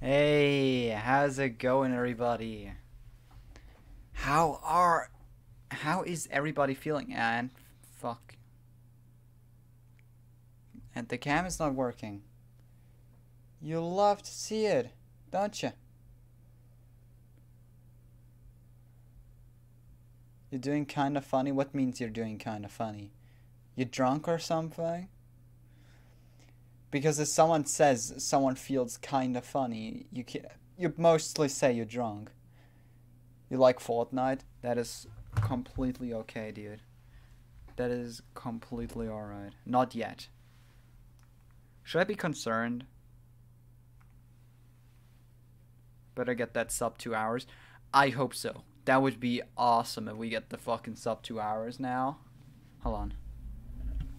Hey, how's it going, everybody? How are, how is everybody feeling? And fuck, and the cam is not working. You love to see it, don't you? You're doing kind of funny. What means you're doing kind of funny? You drunk or something? Because if someone says someone feels kind of funny, you can you mostly say you're drunk. You like Fortnite? That is completely okay, dude. That is completely alright. Not yet. Should I be concerned? Better get that sub two hours. I hope so. That would be awesome if we get the fucking sub two hours now. Hold on.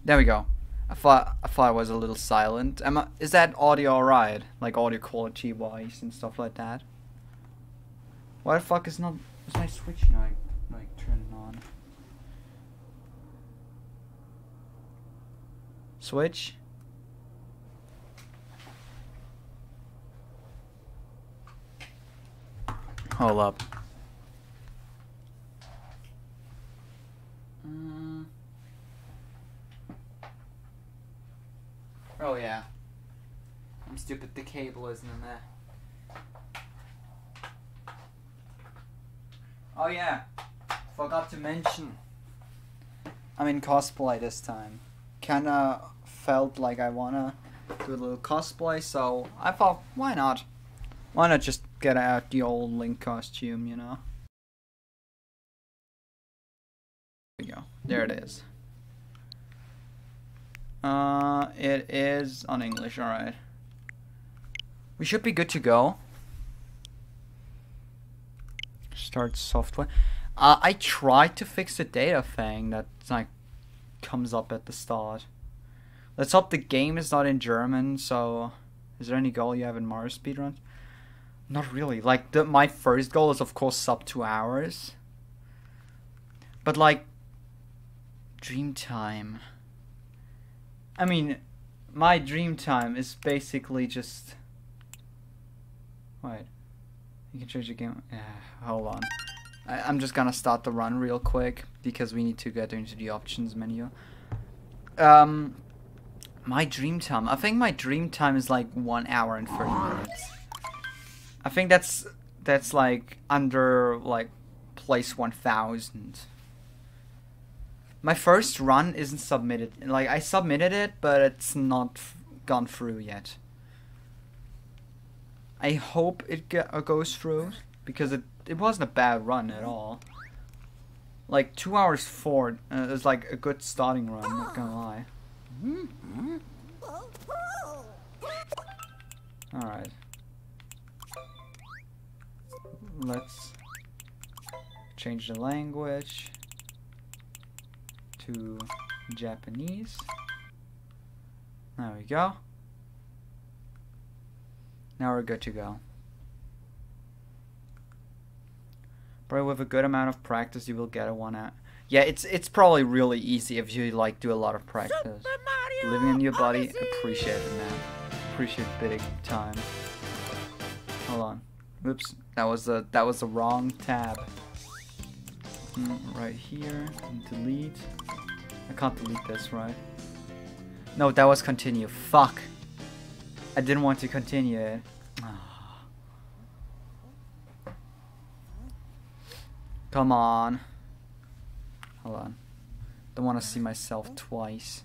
There we go. I thought I thought I was a little silent. Am I, is that audio alright? Like audio quality wise and stuff like that? Why the fuck is not is my switch not like turning on? Switch? Hold up. Mm. Oh yeah. I'm stupid. The cable isn't in there. Oh yeah. Forgot to mention. I'm in cosplay this time. Kinda felt like I wanna do a little cosplay, so I thought, why not? Why not just get out the old Link costume, you know? There we go. There it is. Uh, it is on English, alright. We should be good to go. Start software. Uh, I tried to fix the data thing that like comes up at the start. Let's hope the game is not in German, so is there any goal you have in Mario speedruns? Not really. Like the my first goal is of course sub two hours. But like dream time. I mean, my dream time is basically just. Wait. You can change the game. Yeah, hold on. I, I'm just gonna start the run real quick because we need to get into the options menu. Um, my dream time. I think my dream time is like one hour and thirty minutes. I think that's that's like under like place one thousand my first run isn't submitted. Like I submitted it, but it's not gone through yet. I hope it uh, goes through because it it wasn't a bad run at all. Like two hours four uh, is like a good starting run. Not gonna lie. All right. Let's change the language to Japanese. There we go. Now we're good to go. Probably with a good amount of practice you will get a one out. Yeah, it's it's probably really easy if you like do a lot of practice. Living in your body, Odyssey! appreciate it, man. Appreciate big time. Hold on. Oops, that was the that was the wrong tab. Mm, right here, delete. I can't delete this, right? No, that was continue. Fuck. I didn't want to continue it. Come on. Hold on. Don't want to see myself twice.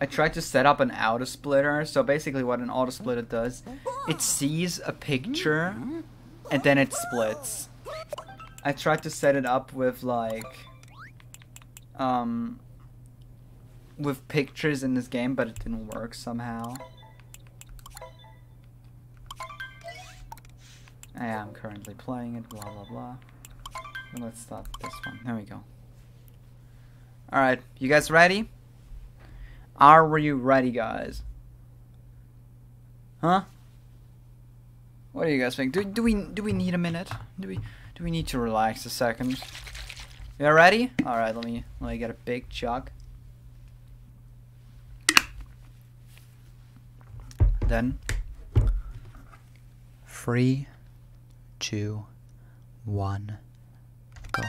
I tried to set up an auto splitter. So basically what an auto splitter does, it sees a picture and then it splits. I tried to set it up with like um, with pictures in this game, but it didn't work somehow. I am currently playing it, blah blah blah. let's start this one. There we go. Alright, you guys ready? Are you ready, guys? Huh? What do you guys think? Do, do we do we need a minute? Do we do we need to relax a second? You ready? Alright, let me let me get a big chug. Then Three, two, one, go.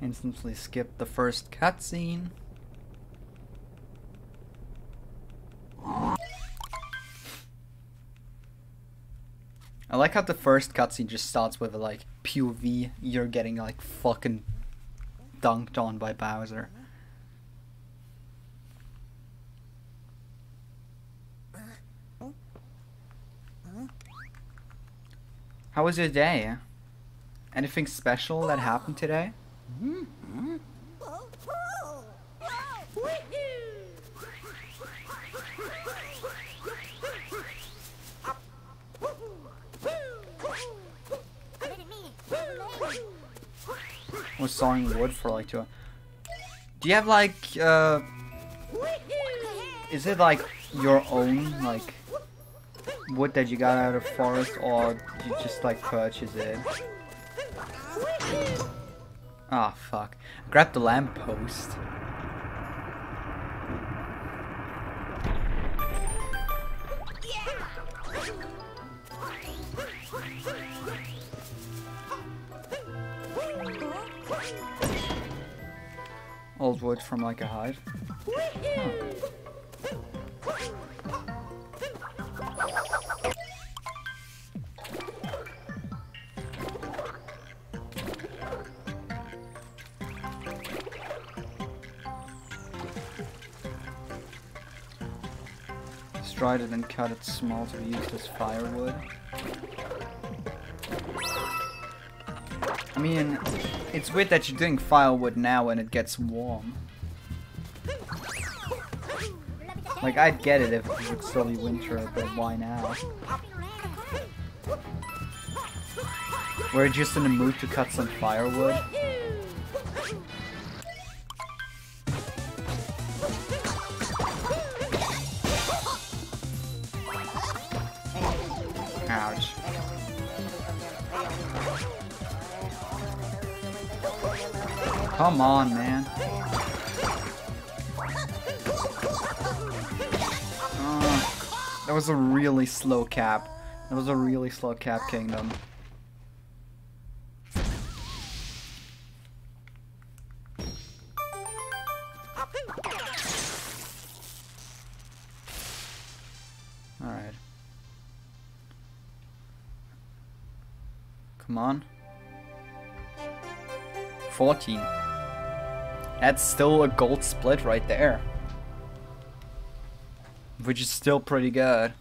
Instantly skip the first cutscene. I like how the first cutscene just starts with a, like POV. You're getting like fucking dunked on by Bowser. How was your day? Anything special that happened today? Mm-hmm. Was sawing wood for like two. Do you have like uh? Is it like your own like wood that you got out of forest, or you just like purchase it? Ah, oh, fuck. Grab the lamppost. Old wood from like a hive. Huh. It and cut it small to be used as firewood. I mean, it's weird that you're doing firewood now when it gets warm. Like, I'd get it if it would still winter, but why now? We're just in the mood to cut some firewood. Come on, man. Uh, that was a really slow cap. That was a really slow cap kingdom. Alright. Come on. 14. That's still a gold split right there. Which is still pretty good.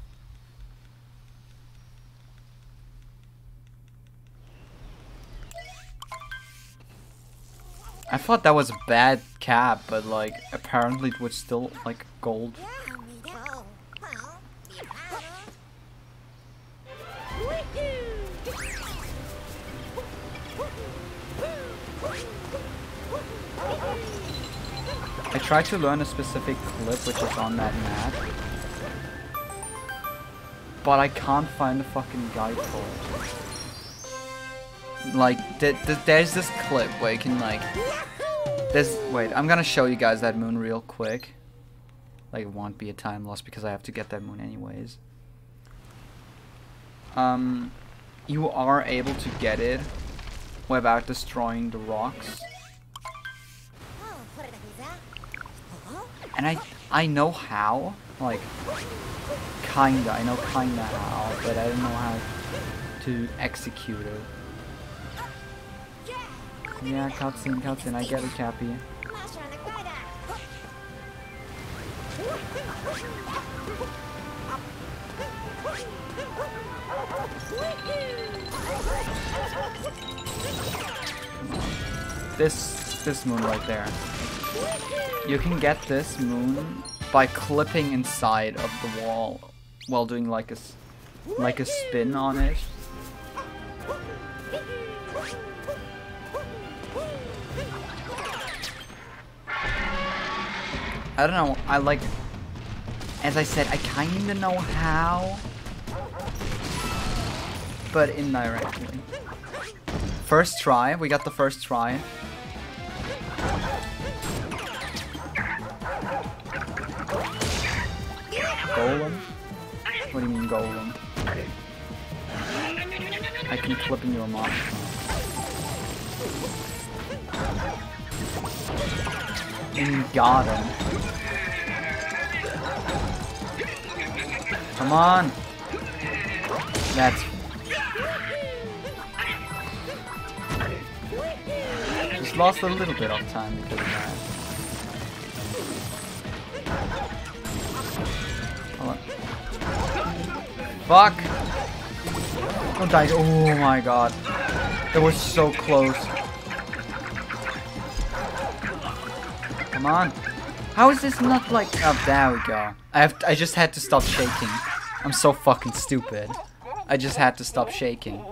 I thought that was a bad cap, but like apparently it was still like gold. Tried to learn a specific clip which is on that map. But I can't find the fucking guide for it. Like, th th there's this clip where you can like... There's... Wait, I'm gonna show you guys that moon real quick. Like, it won't be a time loss because I have to get that moon anyways. Um, you are able to get it without destroying the rocks. And I I know how, like kinda, I know kinda how, but I don't know how to execute it. Yeah, cutscene, cutscene, I get it, Cappy. This this moon right there. You can get this moon by clipping inside of the wall while doing like a like a spin on it. I don't know, I like, as I said, I kinda know how, but indirectly. First try, we got the first try. Golem? What do you mean golem? I can flip into a monster. And got him. Come on! That's... Just lost a little bit of time because of that. Fuck! Don't die. Oh my god. That was so close. Come on. How is this not like... Oh, there we go. I have. I just had to stop shaking. I'm so fucking stupid. I just had to stop shaking.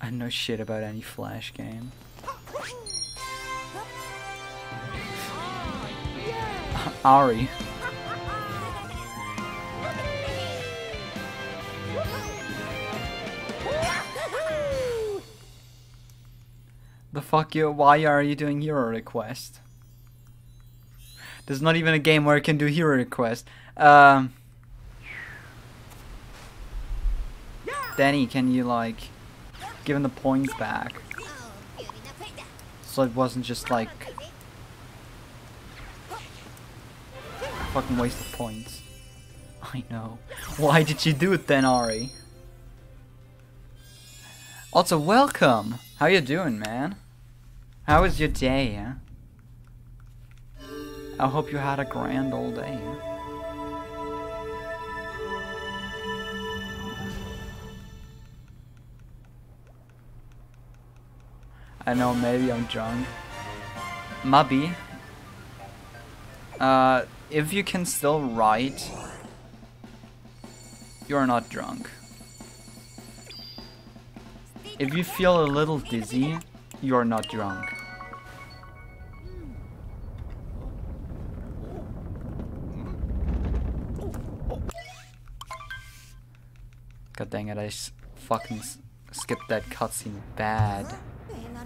I know shit about any Flash game. Ari. The fuck you? Why are you doing hero request? There's not even a game where you can do hero request. Um, Danny, can you like give him the points back? So it wasn't just like fucking waste of points. I know. Why did you do it then, Ari? Also, welcome! How you doing, man? How was your day? I hope you had a grand old day. I know, maybe I'm drunk. Maybe. Uh, if you can still write, you're not drunk. If you feel a little dizzy, you're not drunk. God dang it, I fucking skipped that cutscene bad.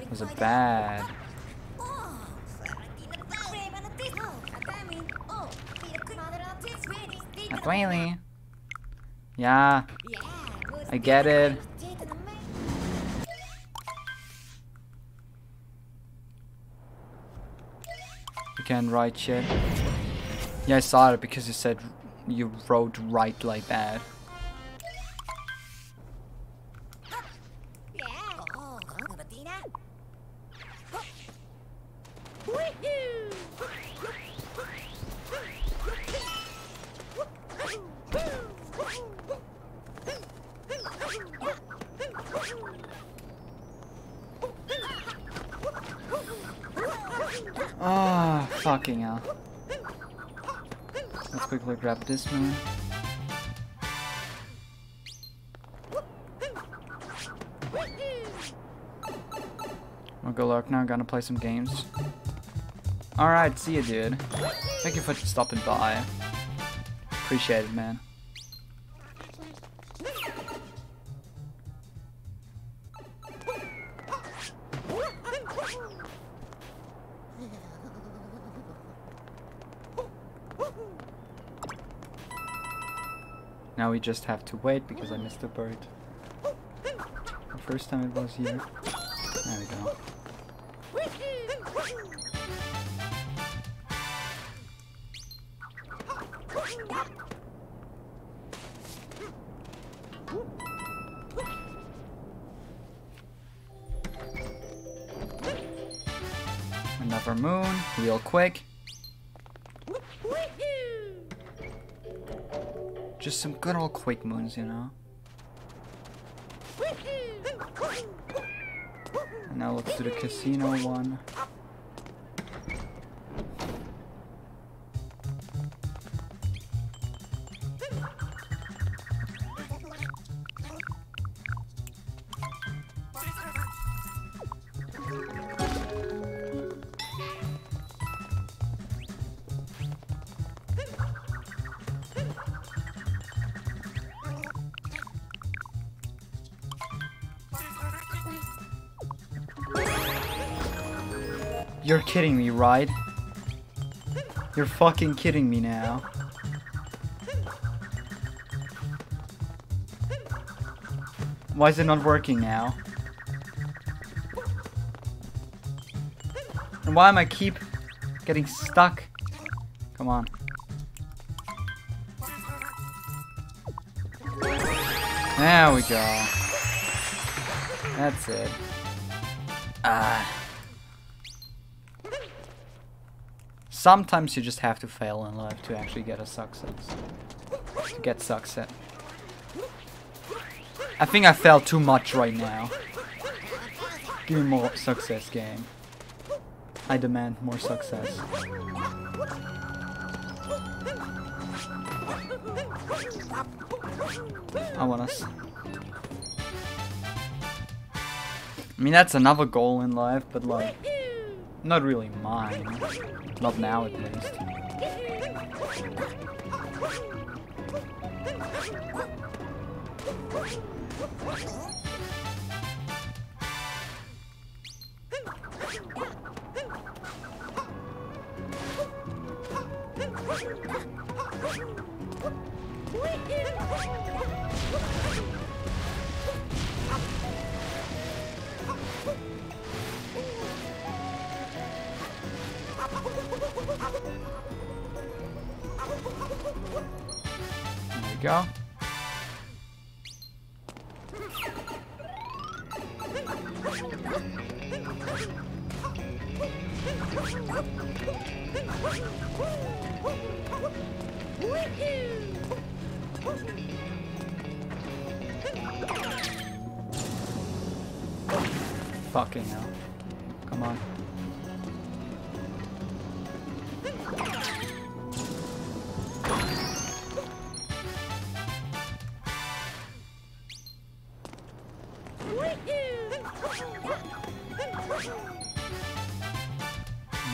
It was a bad. Not. Yeah, I get it. You can write shit. Yeah, I saw it because you said you wrote right like that. Fucking hell. Let's quickly grab this one. Well, good luck now. Gonna play some games. Alright, see you, dude. Thank you for stopping by. Appreciate it, man. We just have to wait because I missed the bird. The first time it was here. There we go. Another moon, real quick. Just some good old Quake moons, you know? And now let's do the casino one. Kidding me, right? You're fucking kidding me now. Why is it not working now? And why am I keep getting stuck? Come on. There we go. That's it. Ah. Sometimes you just have to fail in life to actually get a success. To get success. I think I failed too much right now. Give me more success game. I demand more success. I want us. I mean, that's another goal in life, but like, not really mine. Not now, at least.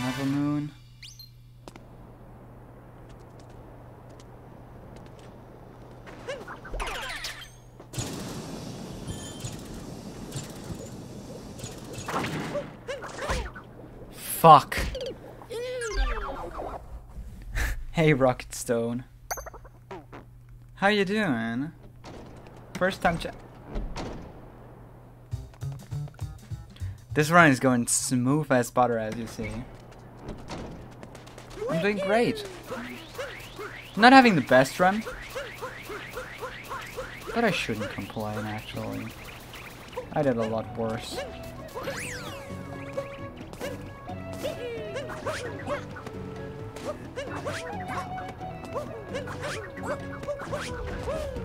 Another moon. Fuck. hey, Rocket Stone. How you doing? First time ch- This run is going smooth as butter, as you see. I'm doing great. Not having the best run, but I shouldn't complain, actually. I did a lot worse.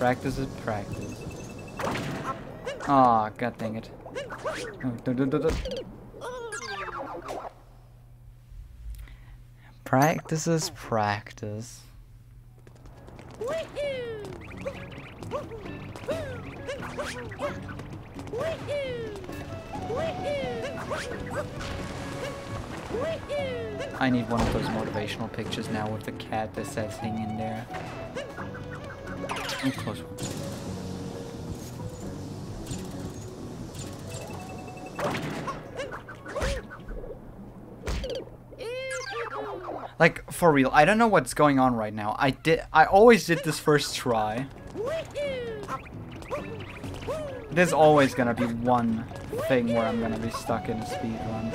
Practice is practice. Aw, oh, god dang it. Practice is practice. I need one of those motivational pictures now with the cat that says hang in there. Like, for real, I don't know what's going on right now. I did- I always did this first try. There's always gonna be one thing where I'm gonna be stuck in a speed run.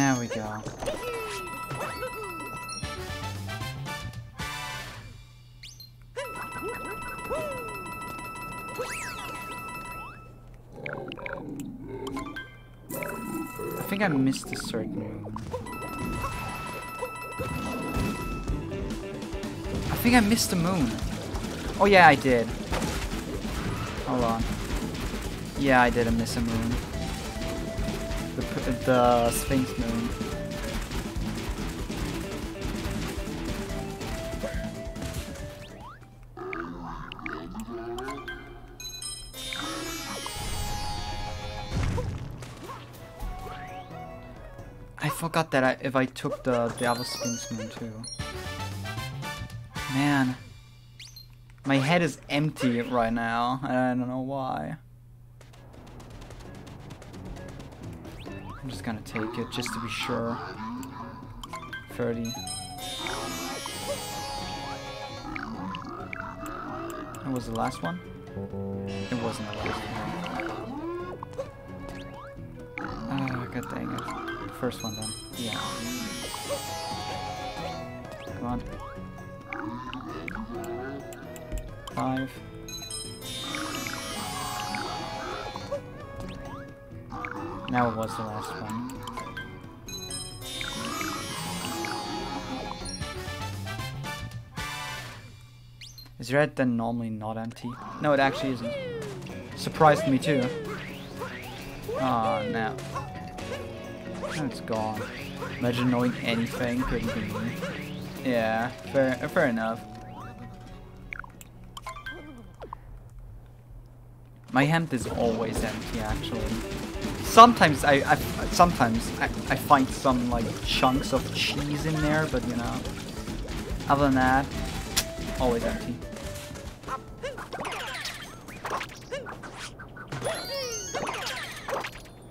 There we go. I think I missed a certain moon. I think I missed a moon. Oh yeah, I did. Hold on. Yeah, I did miss a moon. The, Sphinx moon. I forgot that I, if I took the Diablo Sphinx Moon too. Man. My head is empty right now, and I don't know why. I'm just gonna take it, just to be sure. 30. It was the last one? It wasn't the last one. Ah, god dang it. First one then. Yeah. Come on. Five. Now it was the last one. Is red then normally not empty? No, it actually isn't. Surprised me too. Oh, no. it's gone. Imagine knowing anything couldn't be me. Yeah, fair, fair enough. My hemp is always empty, actually. Sometimes I, I sometimes I, I find some like chunks of cheese in there, but you know, other than that, always empty.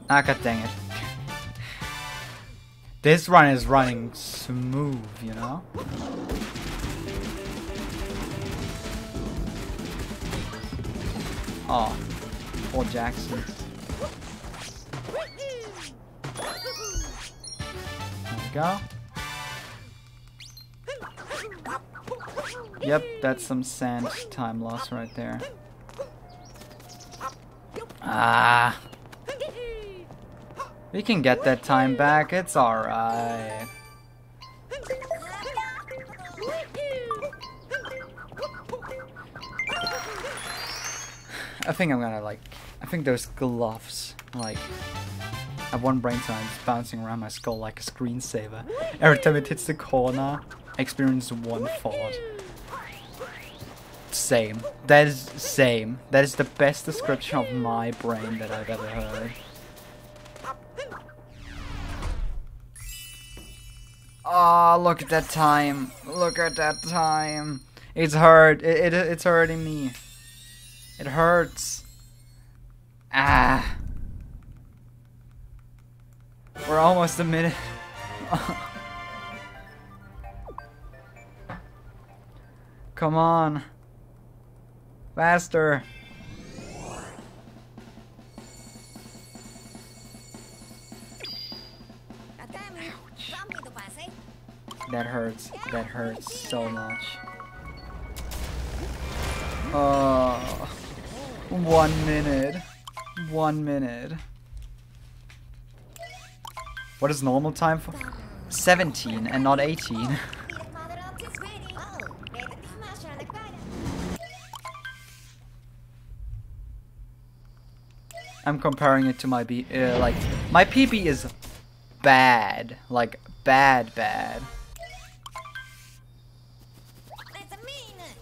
Ah, god dang it. This run is running smooth, you know? Oh, poor Jackson. Go. Yep, that's some sand time loss right there. Ah. We can get that time back, it's alright. I think I'm gonna like, I think those gloves, like, I have one brain cell it's bouncing around my skull like a screensaver. Every time it hits the corner, I experience one thought. Same. That is same. That is the best description of my brain that I've ever heard. Oh, look at that time. Look at that time. It's hurt. It, it, it's hurting me. It hurts. Ah. We're almost a minute. Come on. Faster. That hurts. That hurts so much. Oh. One minute. One minute. What is normal time for? 17 and not 18. I'm comparing it to my B, uh, like, my PB is bad, like, bad, bad.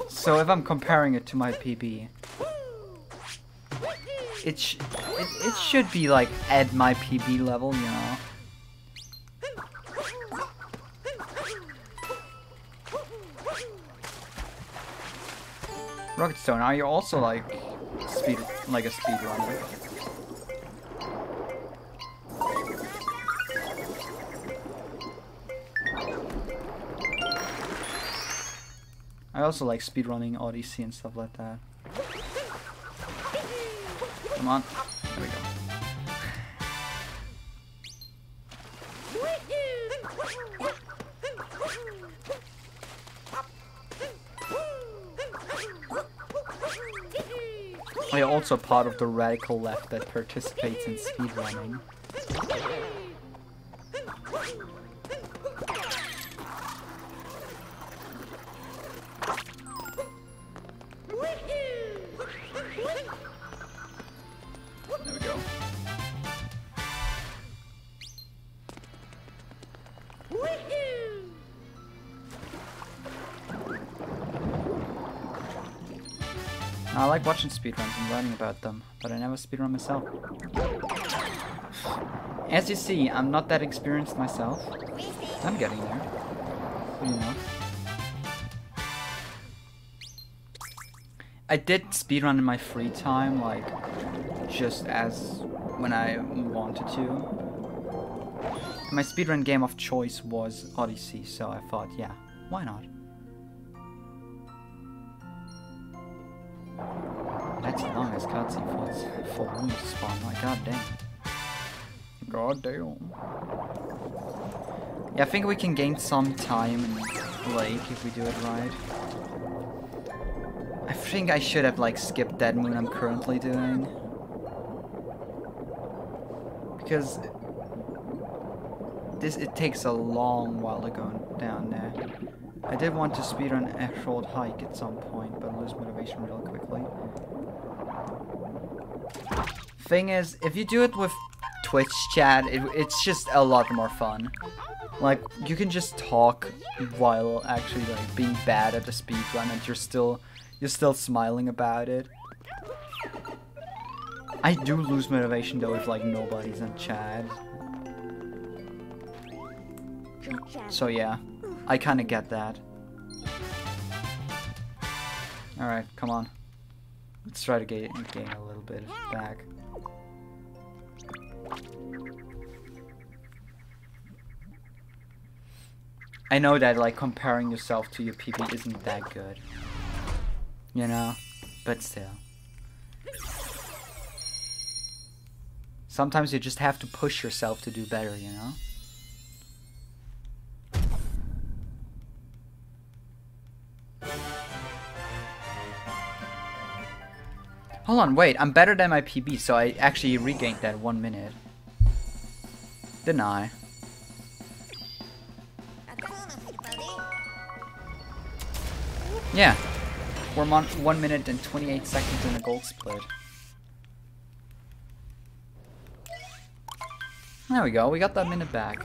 So if I'm comparing it to my PB, it, sh it, it should be like at my PB level, you know? Rocket Stone, are you also like speed like a speed runner? I also like speedrunning Odyssey and stuff like that. Come on. Also part of the radical left that participates in speedrunning. Watching speedruns and learning about them, but I never speedrun myself. As you see, I'm not that experienced myself. I'm getting there. You know. I did speedrun in my free time, like, just as when I wanted to. My speedrun game of choice was Odyssey, so I thought, yeah, why not? The longest cutscene for, for wound spawn, my god damn. God damn. Yeah, I think we can gain some time in Lake if we do it right. I think I should have like skipped that moon I'm currently doing. Because this it takes a long while to go down there. I did want to speed speedrun Emerald Hike at some point, but lose motivation real quickly. Thing is, if you do it with Twitch chat, it, it's just a lot more fun. Like, you can just talk while actually like being bad at the speedrun and you're still you're still smiling about it. I do lose motivation though if like nobody's in chat. So yeah, I kinda get that. Alright, come on. Let's try to gain, gain a little bit back. I know that like comparing yourself to your PP isn't that good. You know? But still. Sometimes you just have to push yourself to do better, you know? Hold on, wait, I'm better than my PB, so I actually regained that one minute. Didn't I? Yeah. We're on 1 minute and 28 seconds in the gold split. There we go, we got that minute back.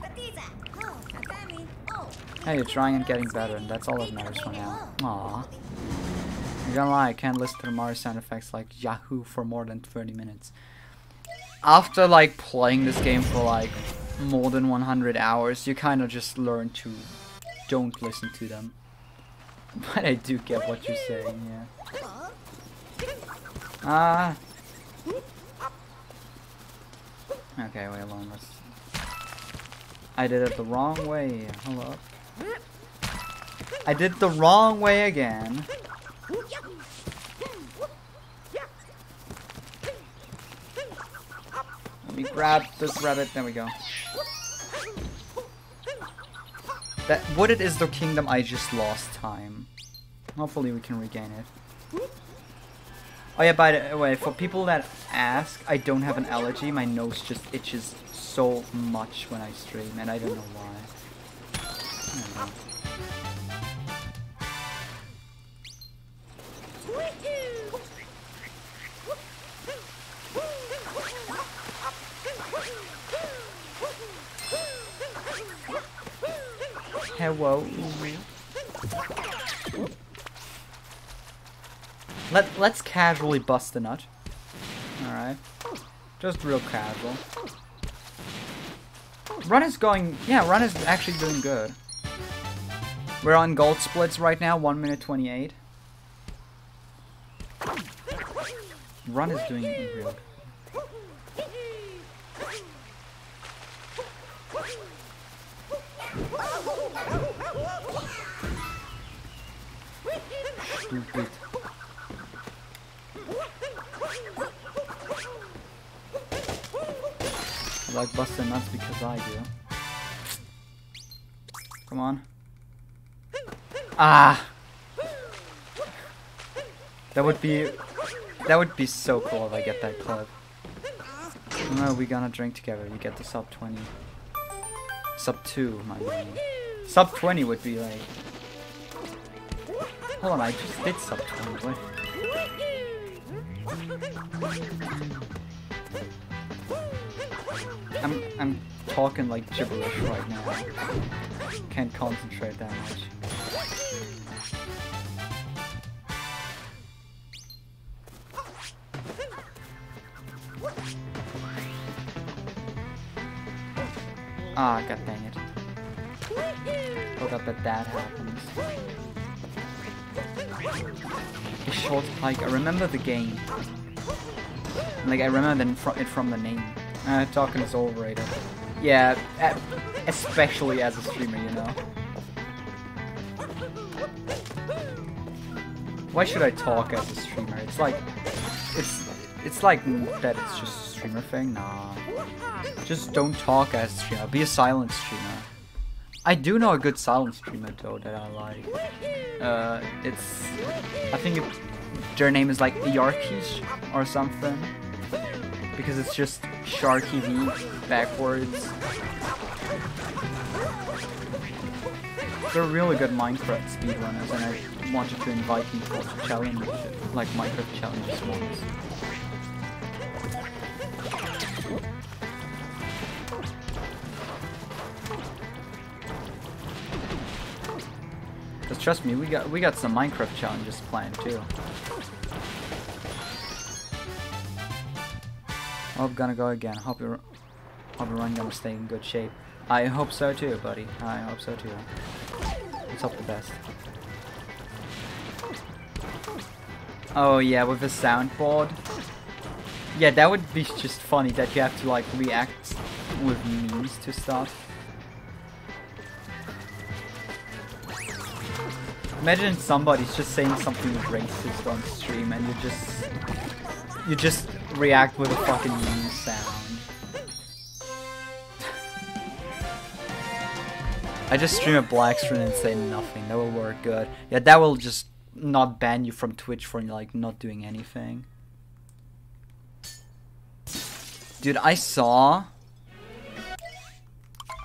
Hey, you're trying and getting better, and that's all that matters for now. Aww. I'm gonna lie, I can't listen to Mario sound effects like Yahoo for more than 30 minutes. After like playing this game for like more than 100 hours, you kind of just learn to don't listen to them. But I do get what you're saying, yeah. Ah. Okay, wait, on. Let's. I did it the wrong way. Up. I did the wrong way again. Let me grab this rabbit. There we go. That Wooded is the kingdom I just lost time. Hopefully we can regain it. Oh yeah, by the way, for people that ask, I don't have an allergy. My nose just itches so much when I stream, and I don't know why. Hello. Let let's casually bust a nut. Alright. Just real casual. Run is going yeah, run is actually doing good. We're on gold splits right now, 1 minute 28. Run is doing real Stupid. I like busting nuts because I do. Come on. Ah! That would be... That would be so cool if I get that club. No, we gonna drink together. You get the sub 20. Sub 2, my man. Sub 20 would be like... Hold on, I just did sub 20. Wait. I'm I'm talking like gibberish right now. Can't concentrate that much. Ah, god dang it. Forgot that that happens. A short hike. I remember the game. Like, I remember it from the name. Uh, talking is overrated. Yeah, especially as a streamer, you know. Why should I talk as a streamer? It's like, it's, it's like that it's just a streamer thing? Nah. Just don't talk as a streamer. Be a silent streamer. I do know a good silent streamer though that I like. Uh, it's, I think it, their name is like Yarkish or something. Because it's just Sharky V backwards. They're really good Minecraft speedrunners and I wanted to invite me for challenges, like Minecraft challenges once. Trust me, we got we got some Minecraft challenges planned too. Oh, gonna go again. Hope your hope your run gonna stay in good shape. I hope so too, buddy. I hope so too. Let's hope the best. Oh yeah, with a soundboard. Yeah, that would be just funny that you have to like react with memes to stuff. Imagine somebody's just saying something racist on stream and you just you just react with a fucking meme sound. I just stream a black screen and say nothing. That will work good. Yeah, that will just not ban you from Twitch for like not doing anything. Dude, I saw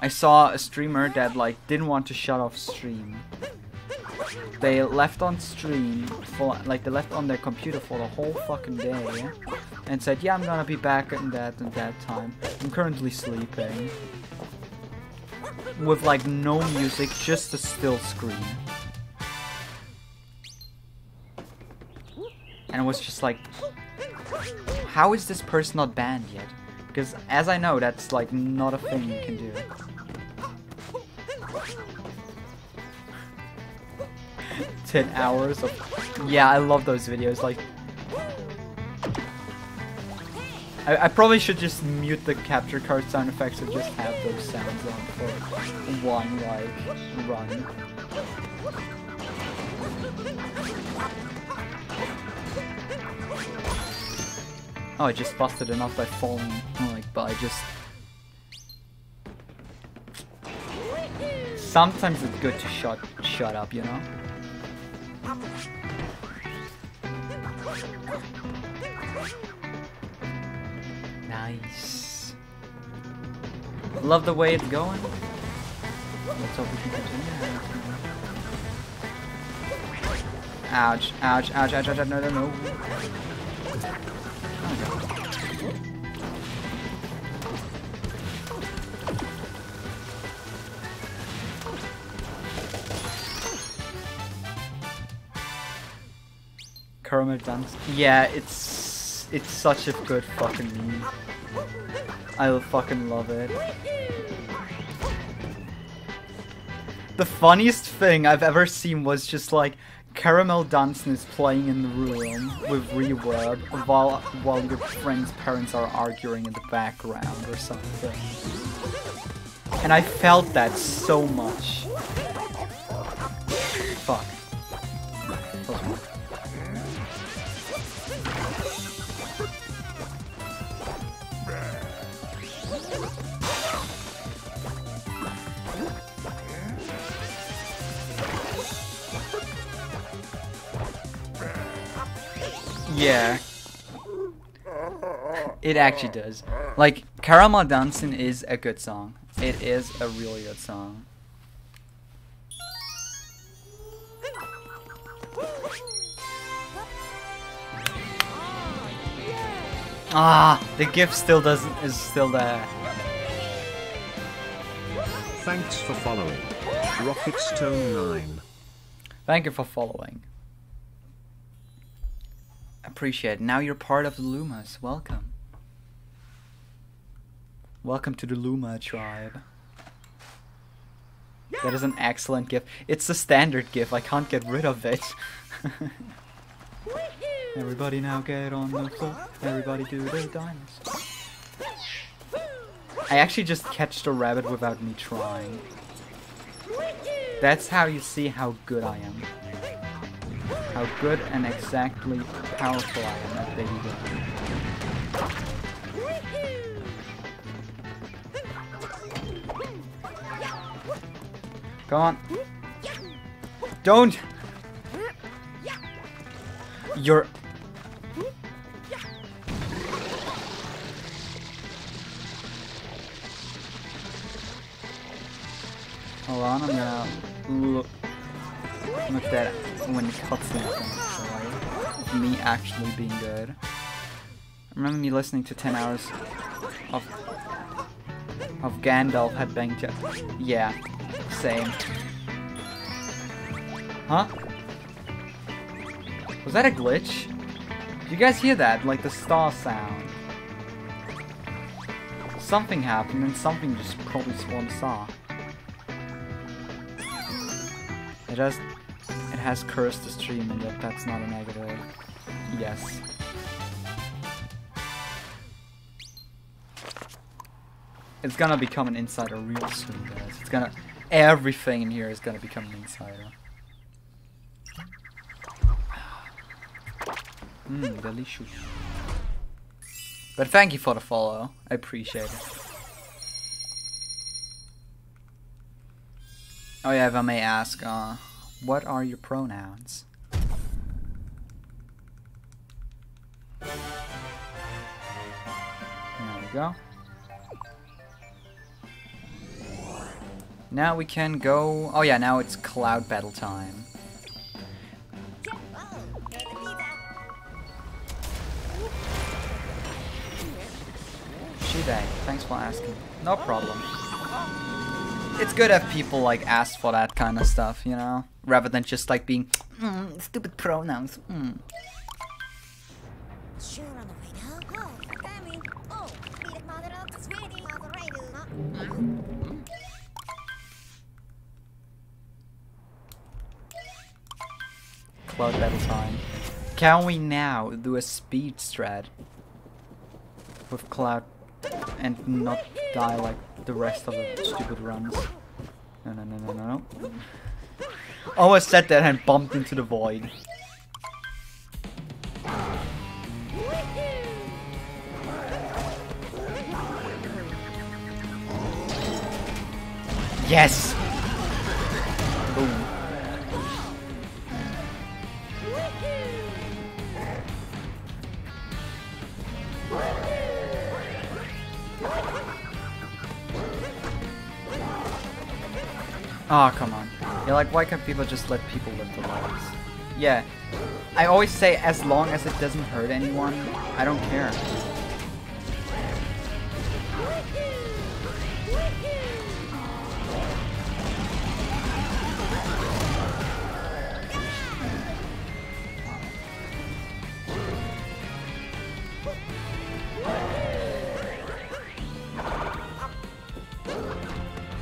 I saw a streamer that like didn't want to shut off stream. They left on stream for like they left on their computer for the whole fucking day and said, "Yeah, I'm gonna be back in that that time. I'm currently sleeping." With like no music, just a still screen. And it was just like, how is this person not banned yet? Because as I know, that's like not a thing you can do. 10 hours of... Yeah, I love those videos, like... I, I probably should just mute the capture card sound effects and just have those sounds on for one, like, run. Oh, I just busted enough by falling, like, but I just... Sometimes it's good to shut, shut up, you know? Nice. Love the way it's going. Let's hope we can continue. Ouch, ouch, ouch, ouch, ouch, no, no, no. Oh Caramel dance. Yeah, it's it's such a good fucking meme. I fucking love it. The funniest thing I've ever seen was just like Caramel Dancing is playing in the room with reverb while while your friend's parents are arguing in the background or something. And I felt that so much. Fuck. Yeah. It actually does. Like, Caramel Dancing is a good song. It is a really good song. Ah, the gift still doesn't is still there. Thanks for following. Rocket Stone 9. Thank you for following. Appreciate it. Now you're part of the Lumas. Welcome. Welcome to the Luma tribe. That is an excellent gift. It's a standard gift. I can't get rid of it. Everybody now get on the floor. Everybody do the dinosaur. I actually just catched a rabbit without me trying. That's how you see how good I am. How good and exactly powerful I am at Baby. Go on. Don't! You're... Hold on, I'm gonna look, look at that when the cutscene comes of me actually being good. Remember me listening to 10 hours of of Gandalf headbang jet. Yeah, same. Huh? Was that a glitch? Did you guys hear that? Like the star sound. Something happened and something just probably spawned a star. It has it has cursed the stream and yet that's not a negative. Yes. It's gonna become an insider real soon, guys. It's gonna everything in here is gonna become an insider. Mmm, delicious. But thank you for the follow. I appreciate it. Oh yeah, if I may ask, uh, what are your pronouns? There we go. Now we can go... Oh yeah, now it's cloud battle time. Shide, thanks for asking. No problem. It's good if people like ask for that kind of stuff, you know? Rather than just like being mm, stupid pronouns. Mm. Cloud battle time. Can we now do a speed strat with Cloud and not die like the rest of the stupid runs? No, no, no, no, no. Almost said that and bumped into the void. Yes! Oh, come on. You're like, why can't people just let people live their lives? Yeah. I always say, as long as it doesn't hurt anyone, I don't care.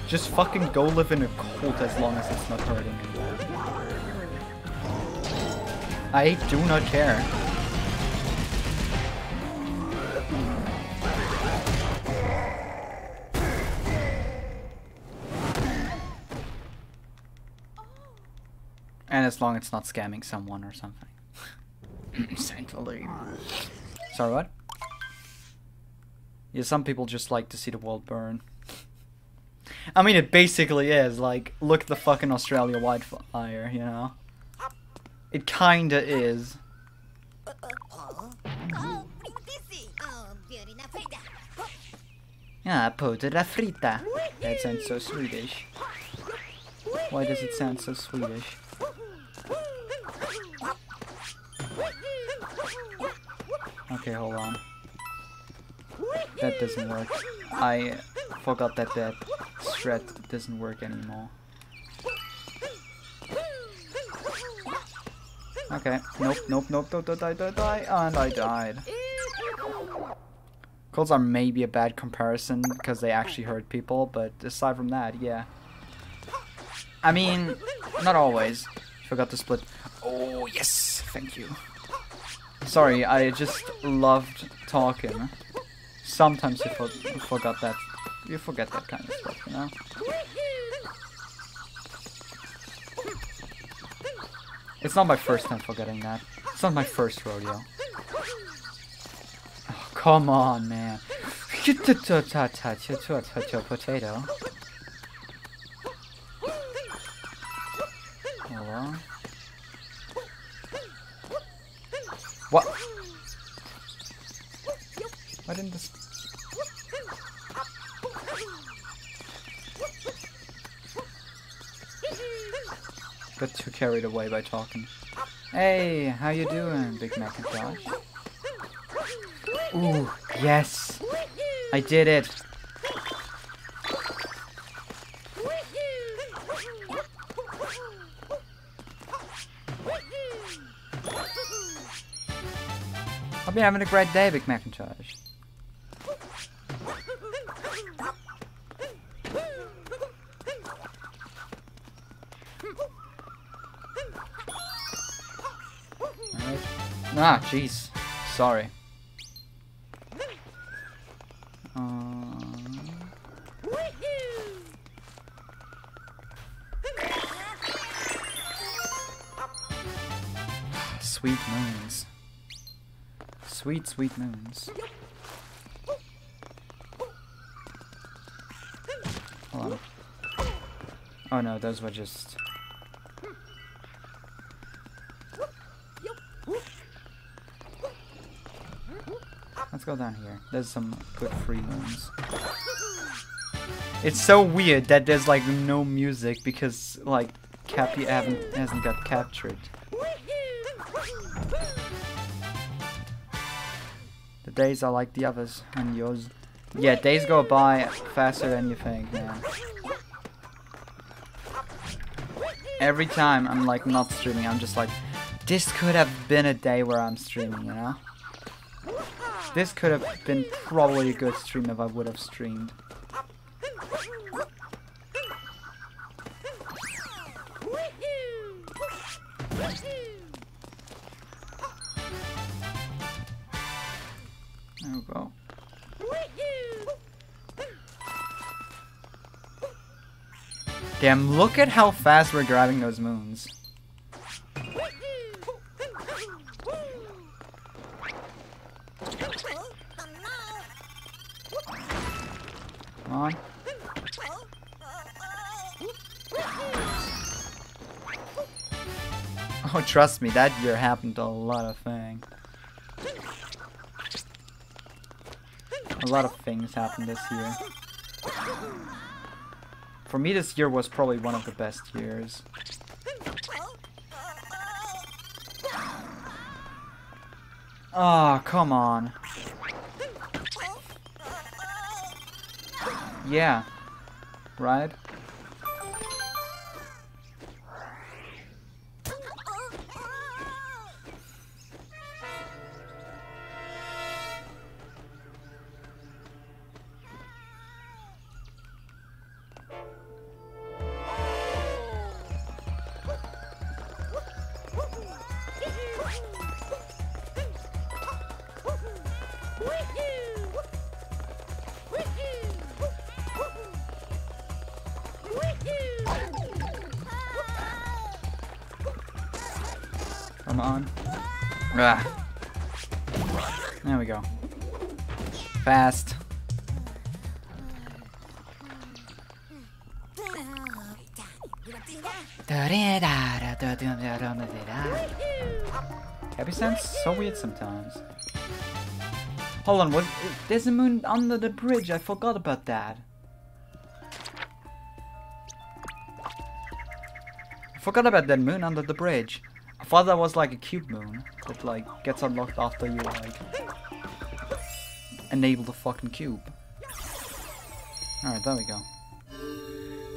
Just fucking go live in a cult as long as it's not hurting. I do not care. And as long as it's not scamming someone or something. Essentially. Sorry, what? Yeah, some people just like to see the world burn. I mean, it basically is. Like, look at the fucking Australia wildfire, you know? It kinda is. Yeah, potera frita. That sounds so Swedish. Why does it sound so Swedish? Okay, hold on. That doesn't work. I forgot that that strat doesn't work anymore. Okay, nope, nope, nope, don't, don't die, don't die, and I died. Cults are maybe a bad comparison because they actually hurt people, but aside from that, yeah. I mean, not always. Forgot to split. Oh, yes! Thank you. Sorry, I just loved talking. Sometimes you for forgot that. You forget that kind of stuff, you know? It's not my first time forgetting that. It's not my first rodeo. Oh, come on, man. Potato. What? Why didn't this... Got too carried away by talking. Hey, how you doing, Big Macintosh? Ooh, yes! I did it! I've been having a great day, Big Macintosh. Ah, jeez. Sorry. Uh, sweet moons. Sweet, sweet moons. Oh no, those were just... Let's go down here. There's some good free moons. It's so weird that there's like no music because like Cappy haven't hasn't got captured. The days are like the others and yours. Yeah, days go by faster than you think, man. Every time I'm like not streaming, I'm just like, this could have been a day where I'm streaming, you know? This could have been probably a good stream if I would have streamed. There we go. Damn, look at how fast we're grabbing those moons. On. Oh, trust me, that year happened to a lot of things. A lot of things happened this year. For me, this year was probably one of the best years. Oh, come on. Yeah. Right? So weird sometimes. Hold on, what? There's a moon under the bridge. I forgot about that. I forgot about that moon under the bridge. I thought that was like a cube moon that like gets unlocked after you like enable the fucking cube. Alright, there we go.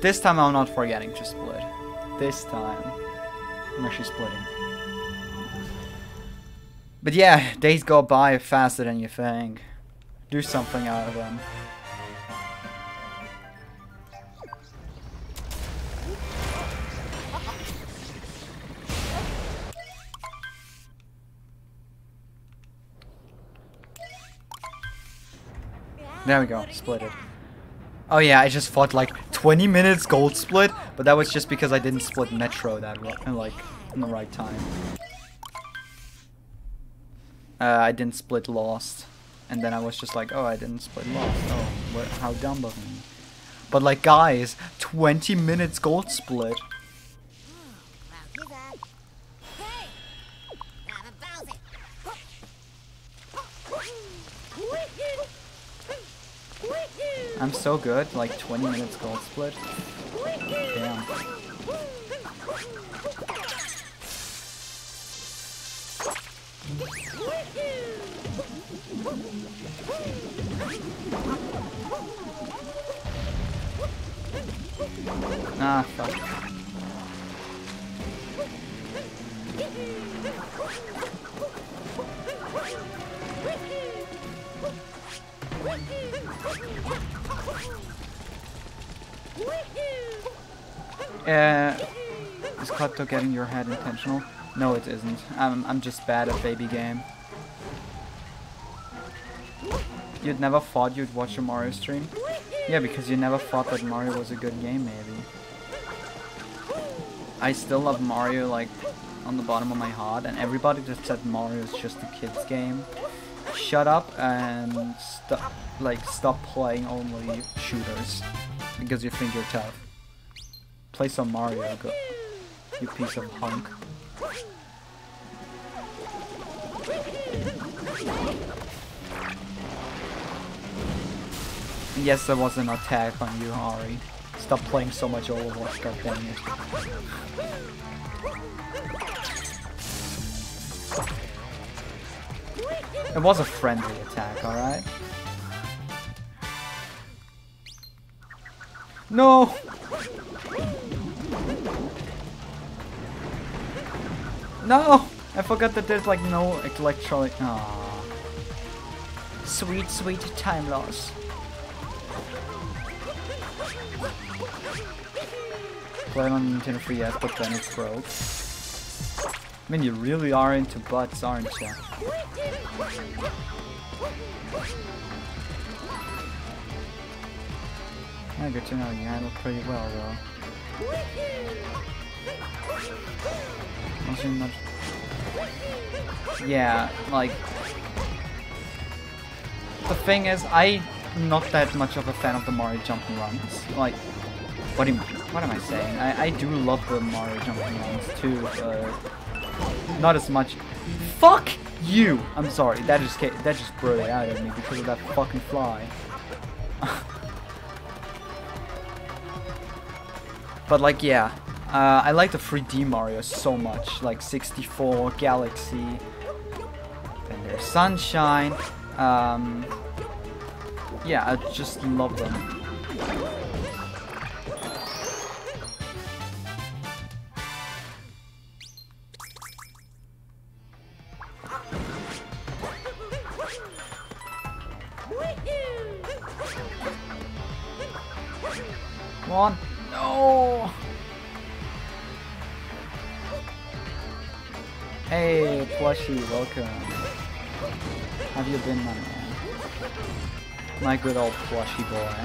This time I'm not forgetting to split. This time I'm actually splitting. But yeah, days go by faster than you think. Do something out of them. There we go, split it. Oh yeah, I just fought like 20 minutes gold split, but that was just because I didn't split Metro that like in the right time. Uh, I didn't split Lost, and then I was just like, oh, I didn't split Lost. Oh, what, how dumb of me. But like, guys, 20 minutes gold split. I'm so good, like 20 minutes gold split. Damn. Ah, fuck. Uh, is Klepto getting your head intentional? No, it isn't. I'm, I'm just bad at baby game. You'd never thought you'd watch a Mario stream? Yeah, because you never thought that Mario was a good game, maybe. I still love Mario, like, on the bottom of my heart, and everybody that said Mario is just a kid's game. Shut up and stop, like, stop playing only shooters because you think you're tough. Play some Mario, you piece of hunk. Yes, there was an attack on you, Ari. Stop playing so much Overwatch, goddammit. It was a friendly attack, alright? No! No! I forgot that there's like no electronic. Aww. Sweet, sweet time loss. Play on Nintendo 3DS, but then it's broke. I mean, you really are into butts, aren't you? Yeah, good to know. You handle pretty well, though. Much. Yeah, like. The thing is, I'm not that much of a fan of the Mario jumping runs. Like, what you, what am I saying? I, I do love the Mario jumping runs too, but not as much. Fuck you! I'm sorry, that just that just broke out of me because of that fucking fly. but like, yeah, uh, I like the 3D Mario so much, like 64, Galaxy, then there's Sunshine. Um, yeah, I just love them. Hey, welcome. Have you been, my man? My good old Plushy boy.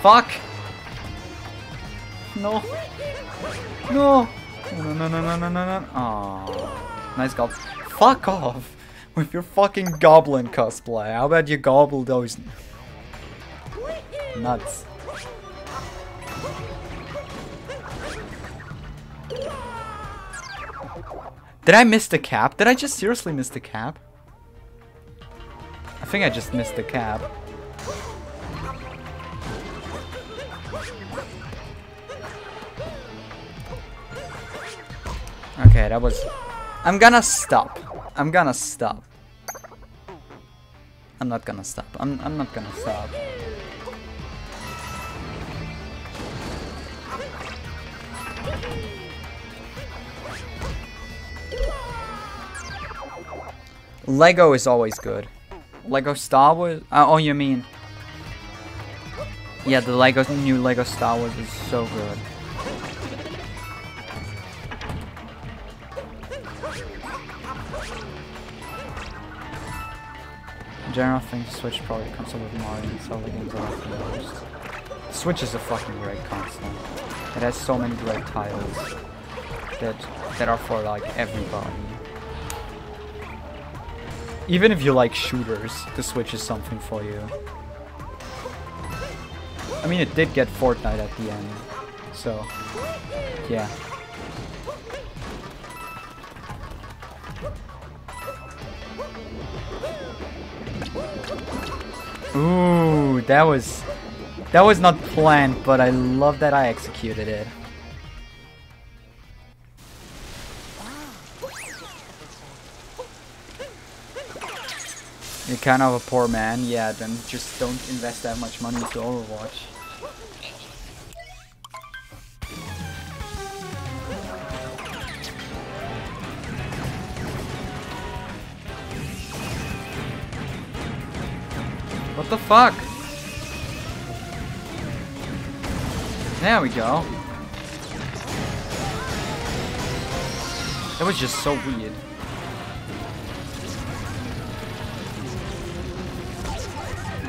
Fuck! No! No! No, no, no, no, no, no, no. Aww. Nice goblin. Fuck off! With your fucking goblin cosplay. How about you gobble those nuts? Did I miss the cap? Did I just seriously miss the cap? I think I just missed the cap. Okay, that was... I'm gonna stop. I'm gonna stop. I'm not gonna stop. I'm, I'm not gonna stop. Lego is always good. Lego Star Wars? Uh, oh, you mean... Yeah, the Lego new Lego Star Wars is so good. General, the Switch probably console with Mario and Zelda games are the most. Switch is a fucking great console. It has so many great titles that that are for like everybody. Even if you like shooters, the Switch is something for you. I mean, it did get Fortnite at the end, so yeah. Ooh, that was that was not planned, but I love that I executed it. You're kind of a poor man, yeah, then just don't invest that much money into Overwatch. What the fuck? There we go. That was just so weird.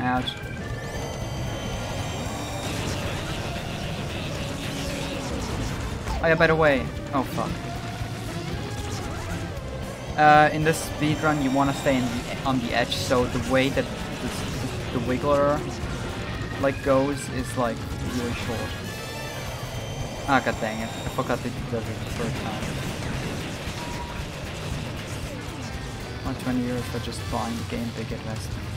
Ouch. Oh yeah, by the way. Oh fuck. Uh, in this speedrun, you want to stay the, on the edge, so the way that the, the wiggler like goes is like really short. Ah, god dang it! I forgot that you did it the first time. On 20 euros for just buying the game, they get less. Let's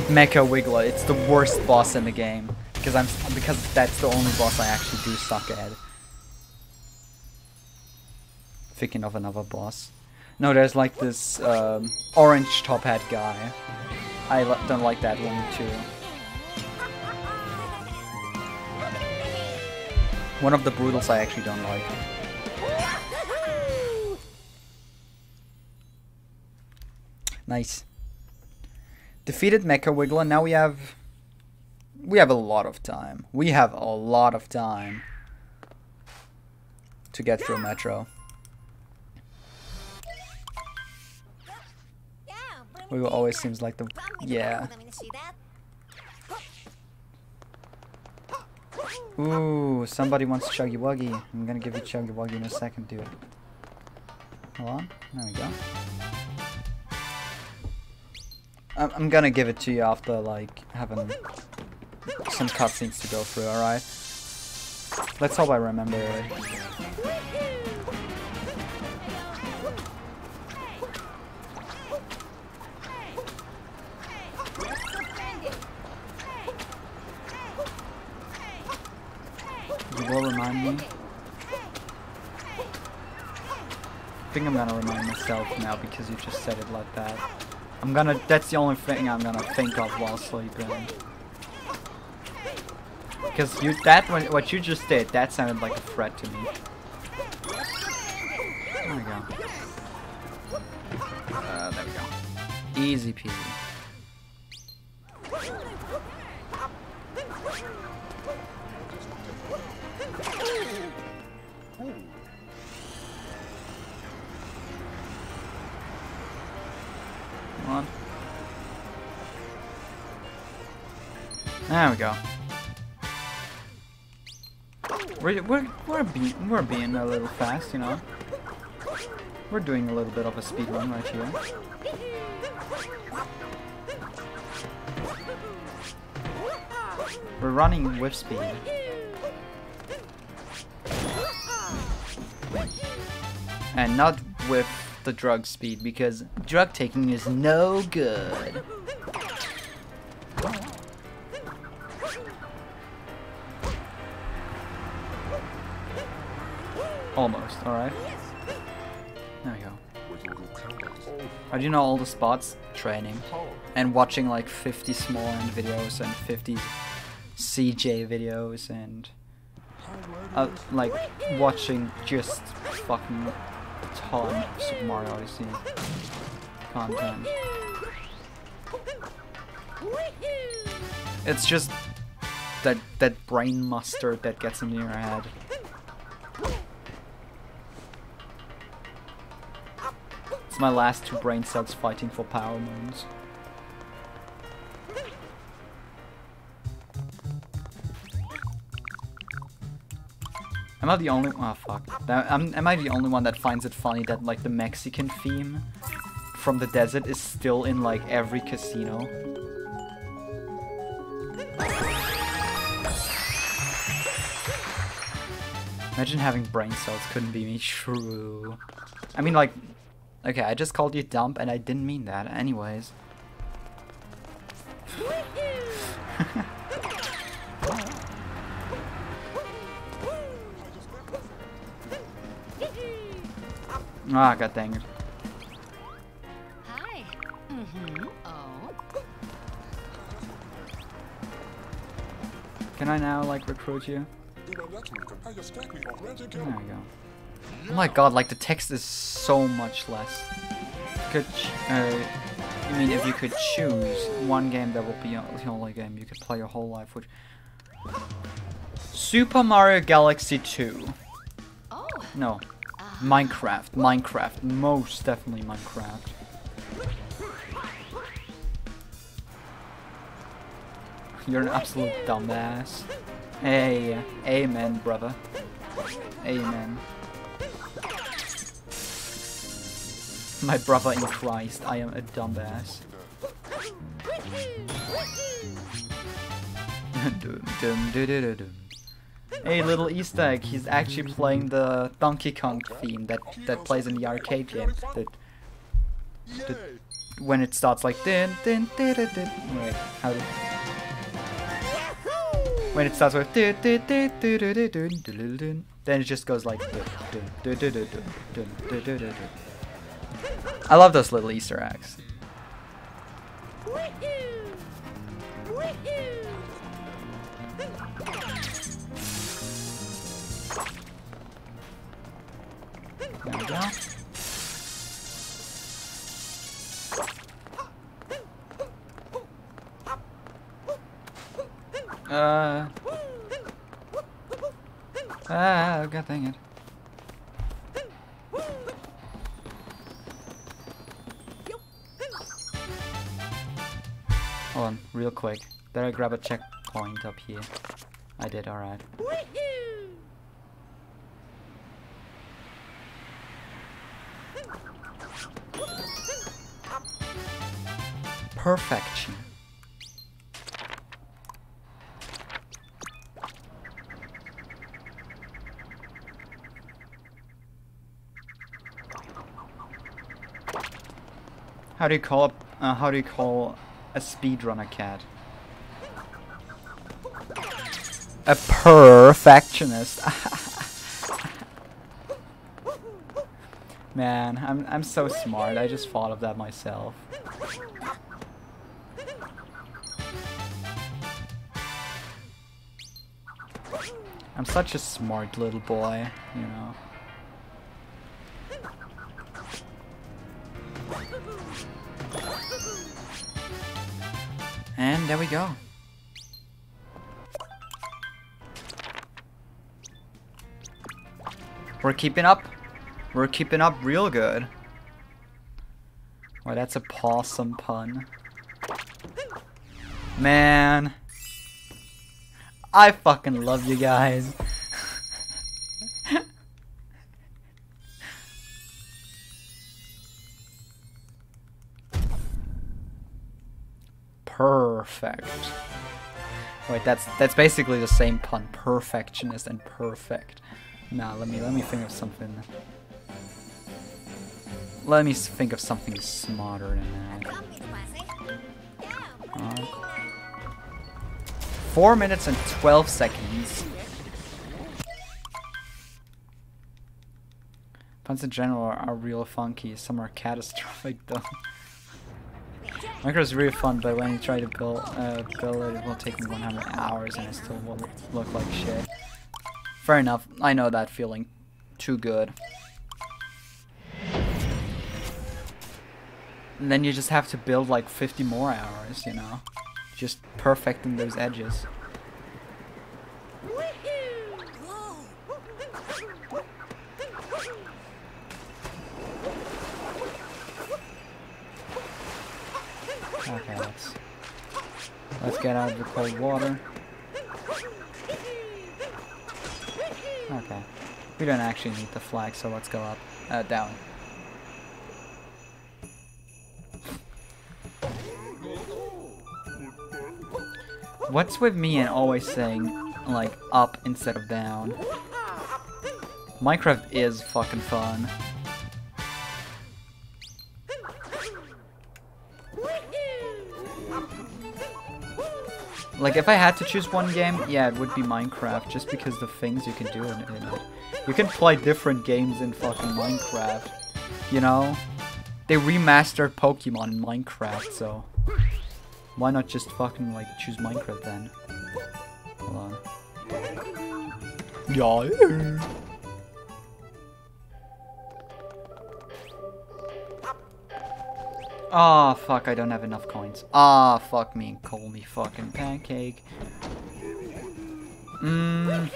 hate Mecha Wiggler. It's the worst boss in the game because I'm because that's the only boss I actually do suck at. Thinking of another boss. No, there's like this um, orange top hat guy. I don't like that one too. One of the Broodals I actually don't like. Nice. Defeated Mecha Wiggler. Now we have we have a lot of time. We have a lot of time to get through Metro. Wiggle always seems like the yeah. Ooh, somebody wants Chuggy Wuggy. I'm gonna give you Chuggy Wuggy in a second, dude. Hold on. There we go. I'm, gonna give it to you after, like, having some cutscenes to go through, alright? Let's hope I remember it. You will remind me? I think I'm gonna remind myself now because you just said it like that. I'm gonna, that's the only thing I'm gonna think of while sleeping. Because you, that, what you just did, that sounded like a threat to me. There we go. Uh, there we go. Easy peasy. There we go. We're we're we're being we're being a little fast, you know. We're doing a little bit of a speed run right here. We're running with speed. And not with the drug speed, because drug taking is no good. Almost, alright. There we go. I do know all the spots? Training. And watching like 50 Smallant videos and 50 CJ videos and uh, like watching just fucking ton of Super Mario Odyssey content. It's just that that brain mustard that gets into your head. It's my last two brain cells fighting for power moons. Am I the only? Oh fuck! Am, am I the only one that finds it funny that like the Mexican theme from the desert is still in like every casino? Imagine having brain cells couldn't be me true. I mean like, okay, I just called you dumb and I didn't mean that. Anyways. Ah, god dang it. Hi. Mm-hmm. Oh. Can I now, like, recruit you? There we go. Oh my god, like, the text is so much less. Could, uh, I mean, if you could choose one game that will be the only game you could play your whole life, which... Super Mario Galaxy 2. Oh. No, Minecraft, Minecraft, most definitely Minecraft. You're an absolute dumbass. Hey, amen, brother. Amen. My brother in Christ, I am a dumbass. dum, dum, dum, dum, a little Easter egg, he's actually playing the Donkey Kong theme that, that plays in the arcade game. That, that when it starts like din din din din din. Wait, how? When it starts with din din din din din din din din, then it just goes like din din din din din din din din. I love those little Easter eggs. There we go. Uh. Ah, god dang it. Hold on, real quick. Better grab a checkpoint up here. I did, alright. perfection. How do you call a, uh, how do you call a speedrunner cat? A perfectionist. Man, I'm I'm so smart. I just thought of that myself. I'm such a smart little boy, you know. And there we go. We're keeping up. We're keeping up real good. Well, that's a possum pun. Man. I fucking love you guys. Perfect. Wait, that's that's basically the same pun. Perfectionist and perfect. Nah, let me let me think of something. let me think of something smarter than that. Four minutes and 12 seconds. Puns in general are real funky. Some are catastrophic though. Minecraft is really fun, but when you try to build uh, build it, it will take me 100 hours and it still will look like shit. Fair enough. I know that feeling. Too good. And then you just have to build like 50 more hours, you know? Just perfecting those edges. Okay, let's let's get out of the cold water. Okay. We don't actually need the flag, so let's go up uh, down. What's with me and always saying like up instead of down? Minecraft is fucking fun. Like if I had to choose one game, yeah, it would be Minecraft, just because the things you can do in, in it. You can play different games in fucking Minecraft, you know? They remastered Pokemon in Minecraft, so why not just fucking like choose Minecraft then? Hold on. Yeah. Ah, fuck, I don't have enough coins. Ah, fuck me, call me fucking pancake. Mmm.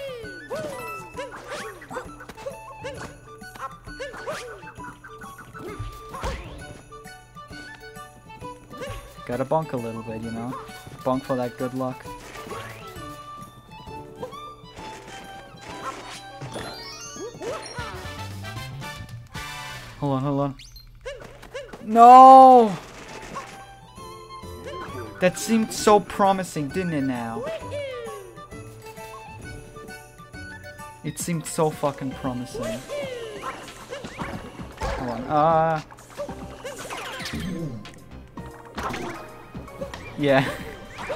Gotta bonk a little bit, you know? Bonk for that good luck. Hold on, hold on. No! That seemed so promising, didn't it now? It seemed so fucking promising. Hold on. Uh... Yeah.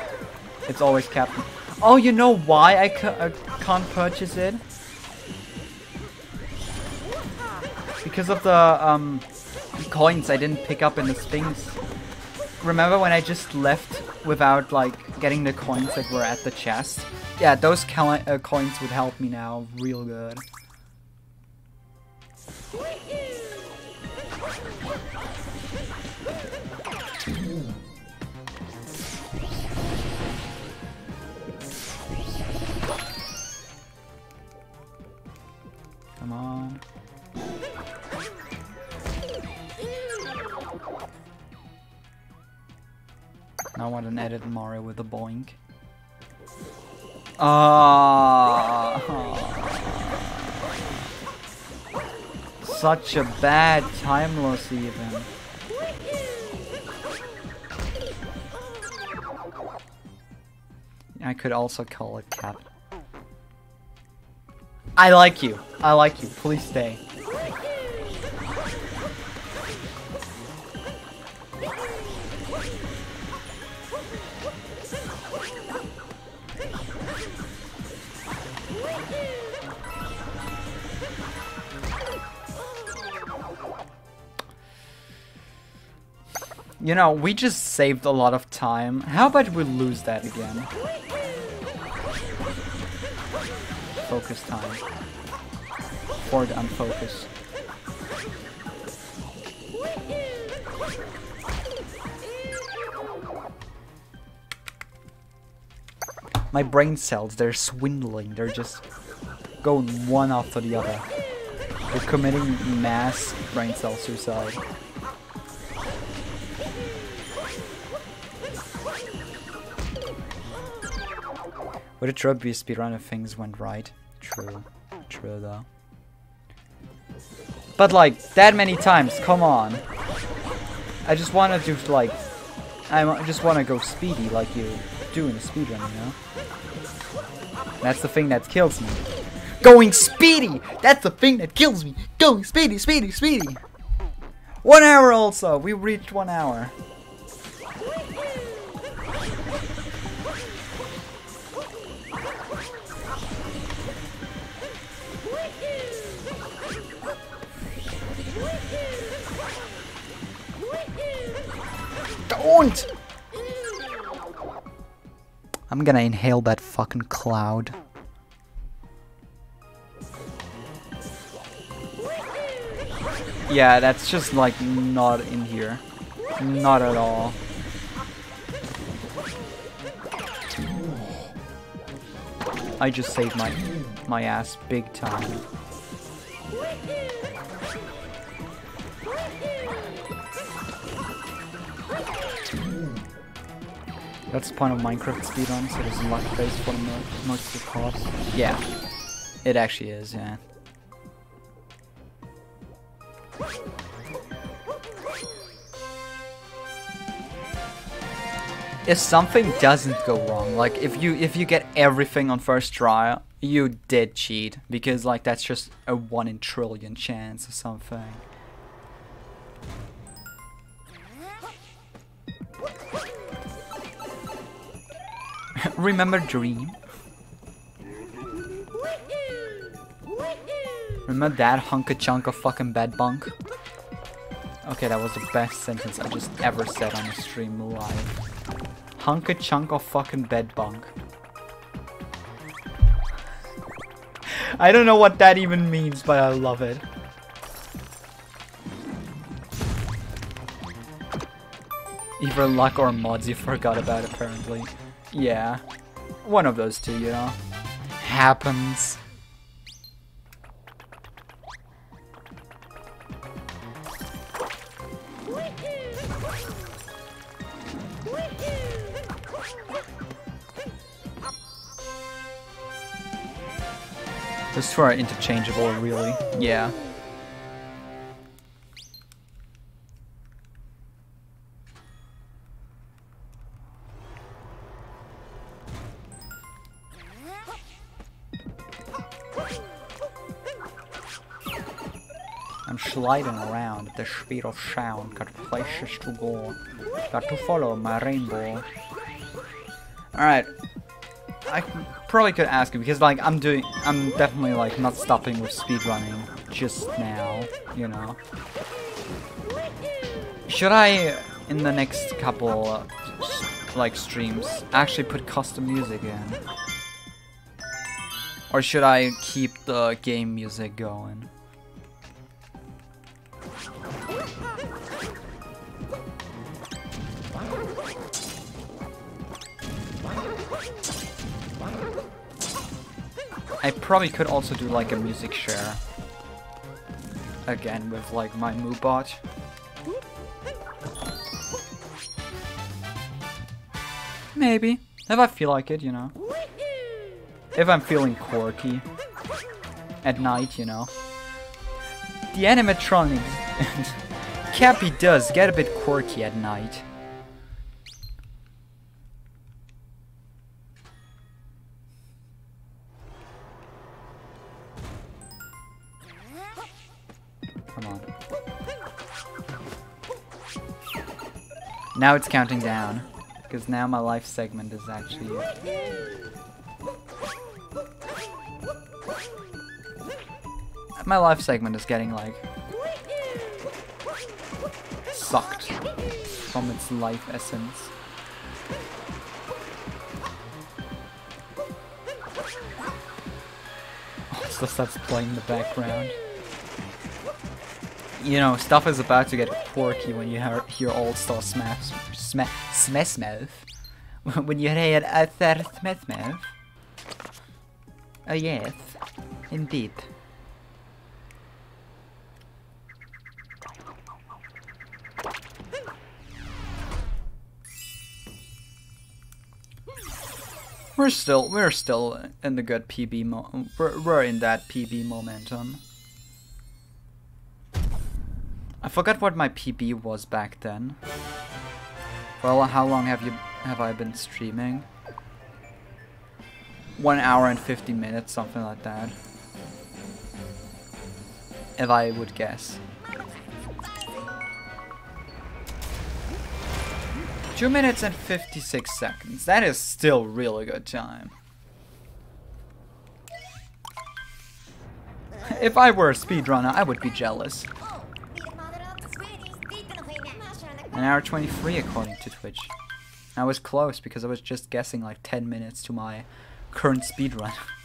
it's always Captain. Oh, you know why I, ca I can't purchase it? Because of the, um, coins I didn't pick up in the Sphinx. Remember when I just left without, like, getting the coins that were at the chest? Yeah, those uh, coins would help me now real good. Come on. I want an edit Mario with a boink. Ah, such a bad time loss even. I could also call it cap. I like you. I like you. Please stay. You know, we just saved a lot of time. How about we lose that again? Focus time. Forward unfocus. My brain cells, they're swindling. They're just going one after the other. They're committing mass brain cell suicide. Would it true be a speedrun if things went right? True. True though. But like, that many times, come on. I just wanna do like, I just wanna go speedy like you do in a speedrun, you know? That's the thing that kills me. Going speedy! That's the thing that kills me! Going speedy, speedy, speedy! One hour also! We reached one hour. Don't! I'm gonna inhale that fucking cloud. Yeah, that's just like not in here. Not at all. I just saved my my ass big time. That's the point of Minecraft speedrun, so there's a luck base for the cost. Yeah, it actually is, yeah. If something doesn't go wrong, like if you if you get everything on first try, you did cheat because like that's just a one in trillion chance or something. Remember Dream? Remember that hunka chunk of fucking bed bunk? Okay, that was the best sentence I just ever said on a stream live. Hunka chunk of fucking bed bunk. I don't know what that even means, but I love it. Either luck or mods you forgot about apparently. Yeah. One of those two, you know. Happens. Those two are interchangeable, really. Yeah. Sliding around at the speed of sound, got places to go, got to follow my rainbow. Alright. I probably could ask you because like I'm doing I'm definitely like not stopping with speedrunning just now, you know. Should I in the next couple like streams actually put custom music in? Or should I keep the game music going? I probably could also do like a music share. Again with like my Moobot. Maybe. If I feel like it, you know. If I'm feeling quirky. At night, you know. The animatronics. Cappy does get a bit quirky at night. Come on. Now it's counting down. Because now my life segment is actually... My life segment is getting like... Sucked from its life essence. Oh, also starts playing in the background you know, stuff is about to get quirky when you hear, All Star Smash Smash Smash When you hear a Arthur Smith Oh yes, indeed. We're still, we're still in the good PB mo- we're, we're in that PB momentum. I forgot what my PB was back then. Well, how long have you have I been streaming? One hour and 50 minutes, something like that. If I would guess. 2 minutes and 56 seconds. That is still really good time. If I were a speedrunner, I would be jealous. An hour 23 according to Twitch. I was close because I was just guessing like 10 minutes to my current speedrun.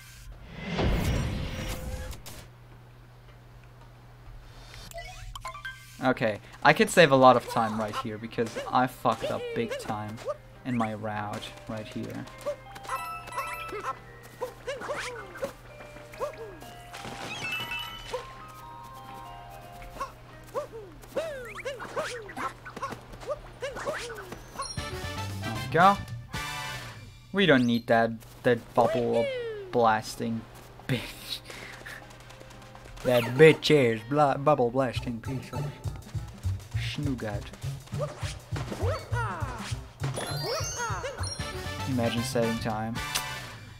okay, I could save a lot of time right here because I fucked up big time in my route right here. go. We don't need that that bubble blasting bitch. that bitch is bla bubble blasting piece of snoogat. Imagine setting time.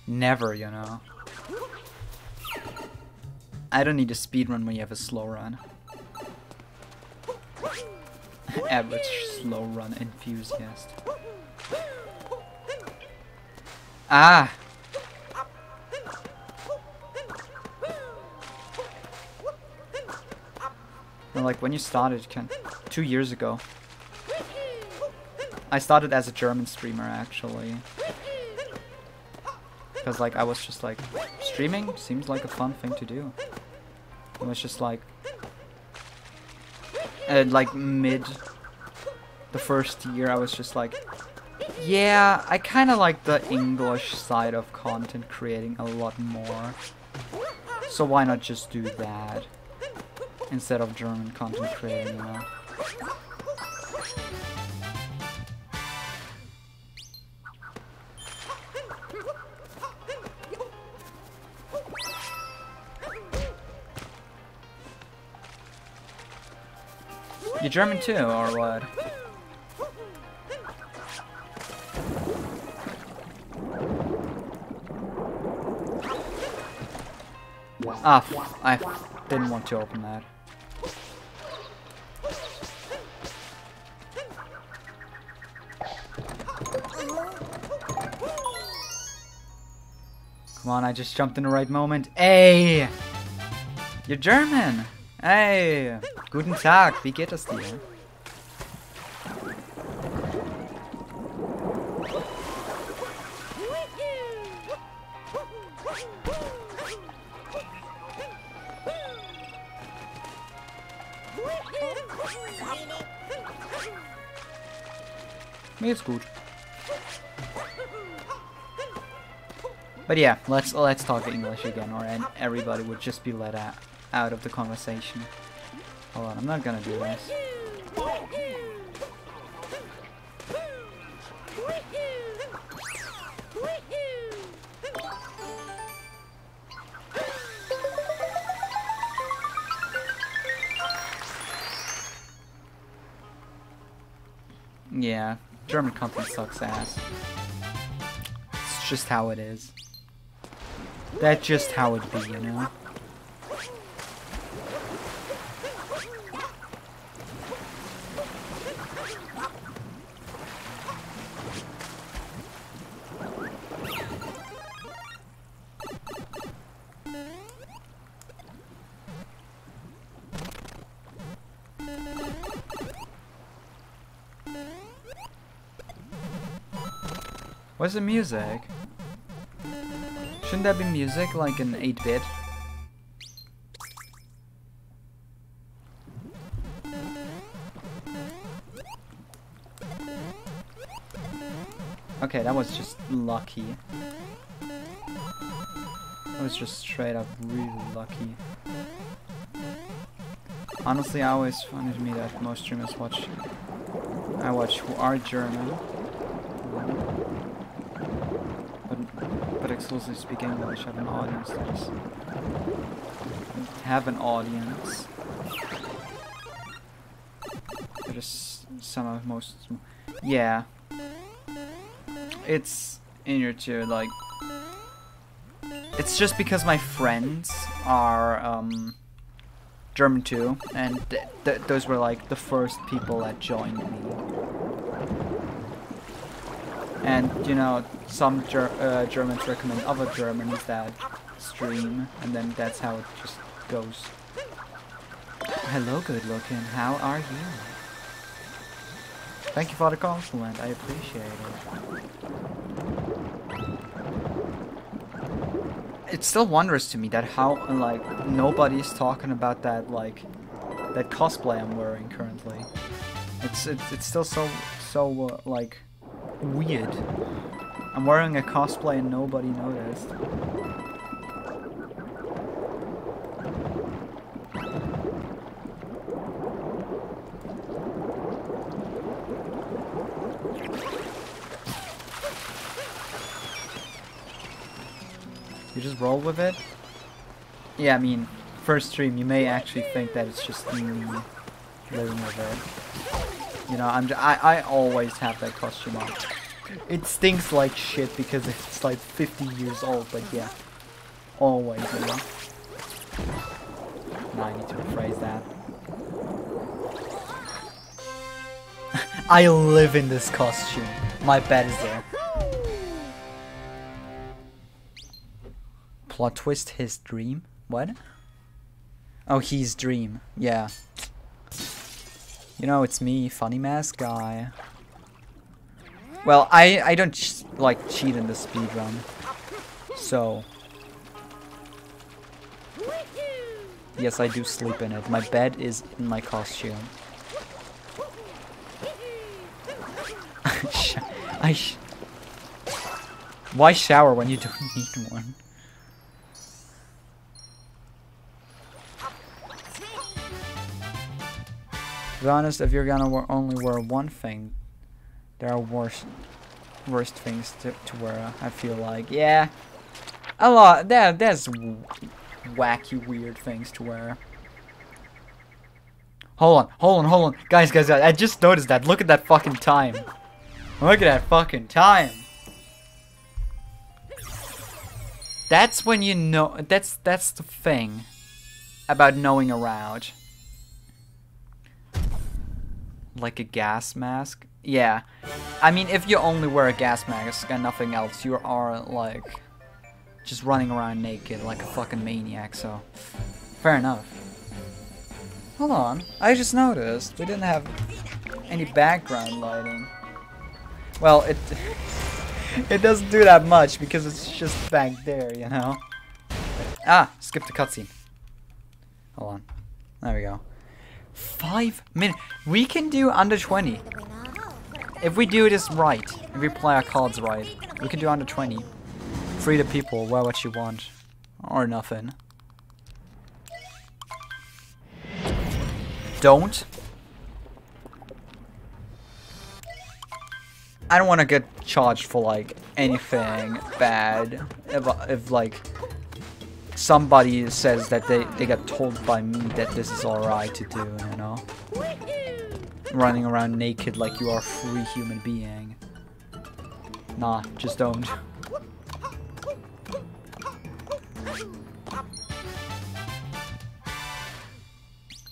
Never, you know. I don't need a speed run when you have a slow run. Average slow run enthusiast. Ah! And like when you started, can two years ago. I started as a German streamer actually. Because like I was just like, streaming seems like a fun thing to do. It was just like, and like mid the first year I was just like, yeah, I kind of like the English side of content creating a lot more. So why not just do that instead of German content creating, you know? You German too, or what? Ah, I didn't want to open that. Come on, I just jumped in the right moment. Hey! You're German! Hey! Guten Tag, wie geht es dir? Mir gut. But yeah, let's let's talk English again, or everybody would just be let out out of the conversation. Hold on, I'm not gonna do this. Yeah, German company sucks ass. It's just how it is. That's just how it be, you know? Where's the music? Shouldn't that be music like an 8-bit? Okay, that was just lucky. That was just straight up really lucky. Honestly, I always find it me that most streamers watch I watch who are German exclusively speak English I have an audience that is have an audience. That is some of most yeah. It's in your tier like it's just because my friends are um German too and th th those were like the first people that joined me And you know, some ger uh, Germans recommend other Germans that stream, and then that's how it just goes. Hello, good looking. How are you? Thank you for the compliment. I appreciate it. It's still wondrous to me that how like nobody's talking about that like that cosplay I'm wearing currently. It's it's, it's still so so uh, like weird. I'm wearing a cosplay and nobody noticed. You just roll with it? Yeah, I mean, first stream, you may actually think that it's just me living with it. You know, I'm j I, I always have that costume on. It stinks like shit because it's like 50 years old, but yeah. Always, you know. Now I need to rephrase that. I live in this costume. My bed is there. Plot twist his dream? What? Oh, he's dream. Yeah. You know, it's me, funny mask guy. Well, I I don't ch like cheat in the speed run. So, yes, I do sleep in it. My bed is in my costume. I sh Why shower when you don't need one? To be honest, if you're gonna only wear one thing, there are worse, worst things to, to wear. I feel like, yeah, a lot. There, there's wacky, weird things to wear. Hold on, hold on, hold on, guys, guys, guys! I just noticed that. Look at that fucking time. Look at that fucking time. That's when you know. That's that's the thing about knowing a route like a gas mask. Yeah. I mean, if you only wear a gas mask and nothing else, you are, like, just running around naked like a fucking maniac, so... Fair enough. Hold on. I just noticed we didn't have any background lighting. Well, it... it doesn't do that much because it's just back there, you know? Ah! Skip the cutscene. Hold on. There we go. Five minutes. We can do under 20. If we do this right, if we play our cards right, we can do under 20. Free the people, wear what you want. Or nothing. Don't. I don't want to get charged for like anything bad. If, if like somebody says that they, they got told by me that this is alright to do, you know? Running around naked like you are a free human being. Nah, just don't.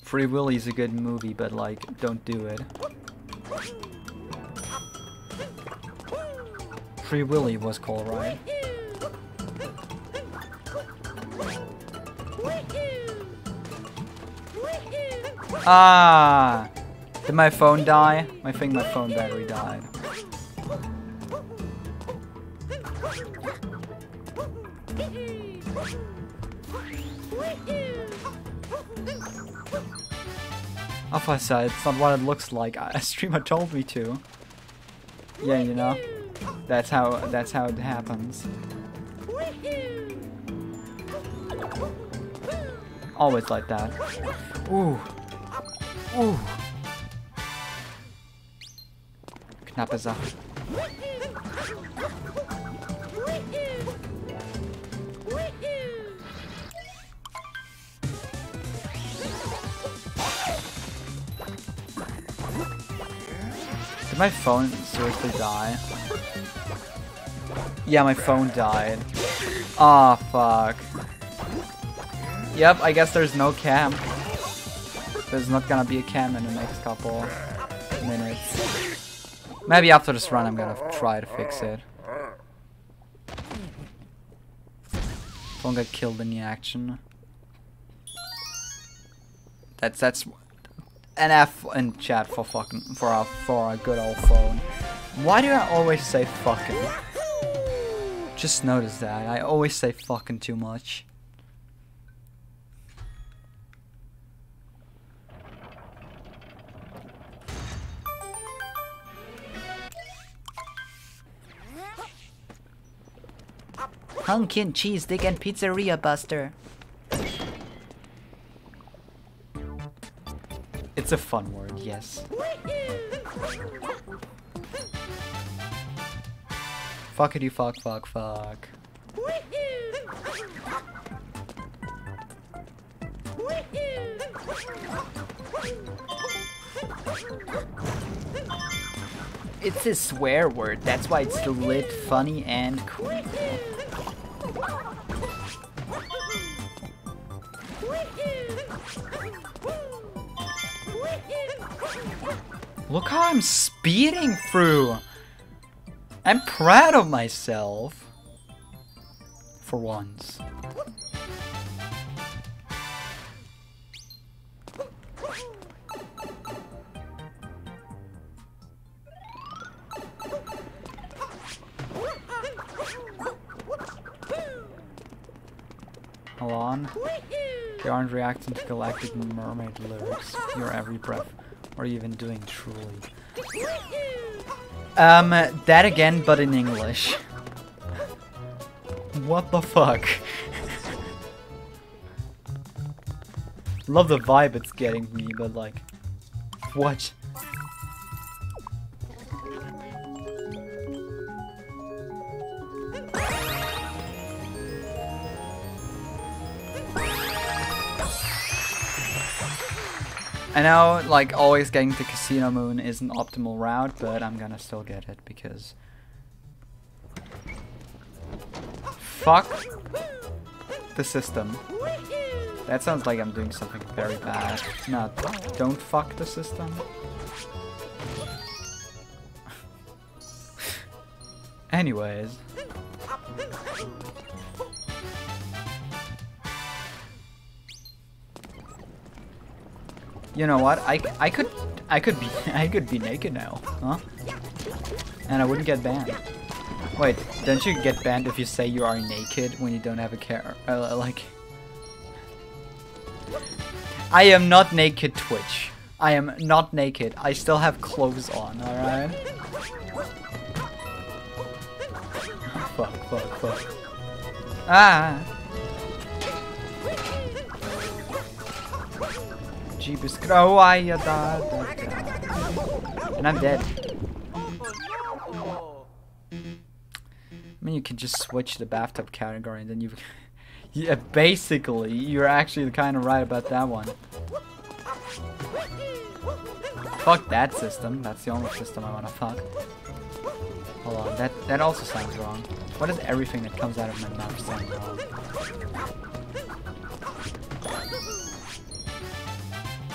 Free Willy is a good movie, but like, don't do it. Free Willy was called, right? Ah! Did my phone die? I think my phone battery died. Off I said, it's not what it looks like. A streamer told me to. Yeah, you know. That's how that's how it happens. Always like that. Ooh. Ooh. Knappe Sache. Did my phone seriously die? Yeah, my phone died. Aw, oh, fuck. Yep, I guess there's no cam. There's not gonna be a cam in the next couple minutes. Maybe after this run I'm gonna try to fix it. Don't get killed in the action. That's that's an F in chat for fucking for our for our good old phone. Why do I always say fucking? Just notice that I always say fucking too much. Pumpkin cheese stick and pizzeria buster. It's a fun word, yes. Fuck it, Fuckity fuck fuck fuck. It's a swear word, that's why it's lit, funny, and cool. Look how I'm speeding through! I'm proud of myself. For once. On. They aren't reacting to Galactic Mermaid lyrics. Your every breath. You even doing, truly? Um, that again, but in English. What the fuck? Love the vibe it's getting me, but like, what? I know, like, always getting to Casino Moon is an optimal route, but I'm gonna still get it because... Fuck the system. That sounds like I'm doing something very bad. No, don't fuck the system. Anyways. You know what? I, I could I could be I could be naked now, huh? And I wouldn't get banned. Wait, don't you get banned if you say you are naked when you don't have a care? Uh, like, I am not naked, Twitch. I am not naked. I still have clothes on. All right. fuck, fuck, fuck. Ah. Jeebus oh, I, da, da, da. And I'm dead. I mean, you can just switch the bathtub category and then you... yeah, basically, you're actually kind of right about that one. Fuck that system. That's the only system I want to fuck. Hold on, that, that also sounds wrong. What does everything that comes out of my mouth sound wrong?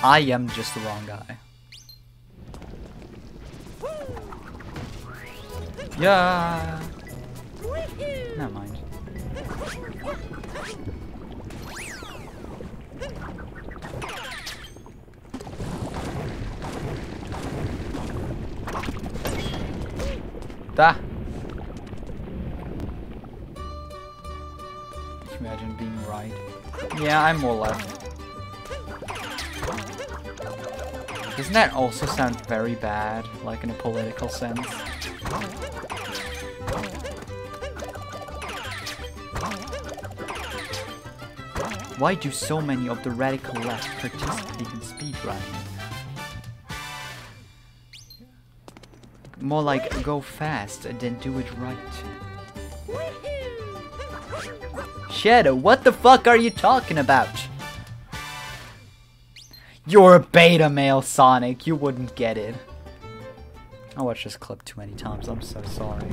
I am just the wrong guy. Yeah. Never mind. Da. Imagine being right. Yeah, I'm more left. Doesn't that also sound very bad, like in a political sense? Why do so many of the radical left participate in speedrunning? More like go fast than do it right. Shadow, what the fuck are you talking about? You're a beta male, Sonic. You wouldn't get it. I watched this clip too many times. I'm so sorry.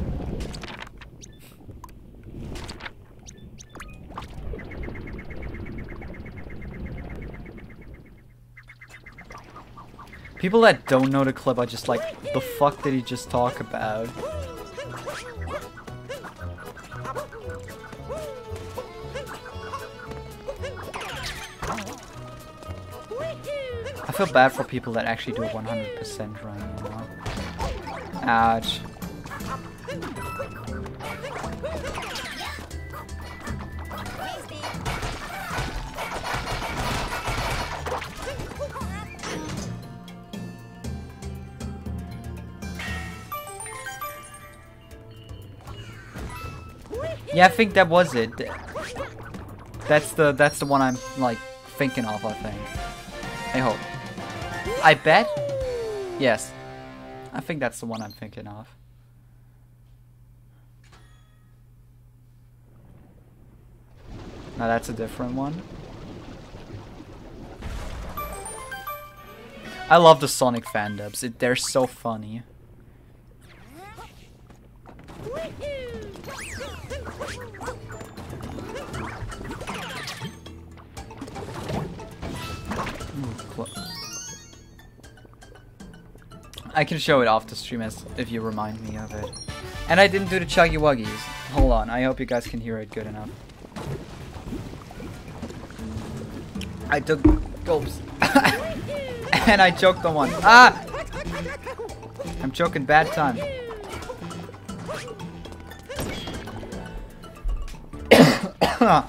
People that don't know the clip are just like, the fuck did he just talk about? Feel bad for people that actually do a 100% run, you know? Ouch. Yeah, I think that was it. That's the that's the one I'm like thinking of, I think. I hope. I bet? Yes. I think that's the one I'm thinking of. Now that's a different one. I love the Sonic fandubs. It, they're so funny. I can show it off the stream as if you remind me of it. And I didn't do the Chuggy Wuggies. Hold on, I hope you guys can hear it good enough. I took gulps. and I choked on one. Ah! I'm choking bad time.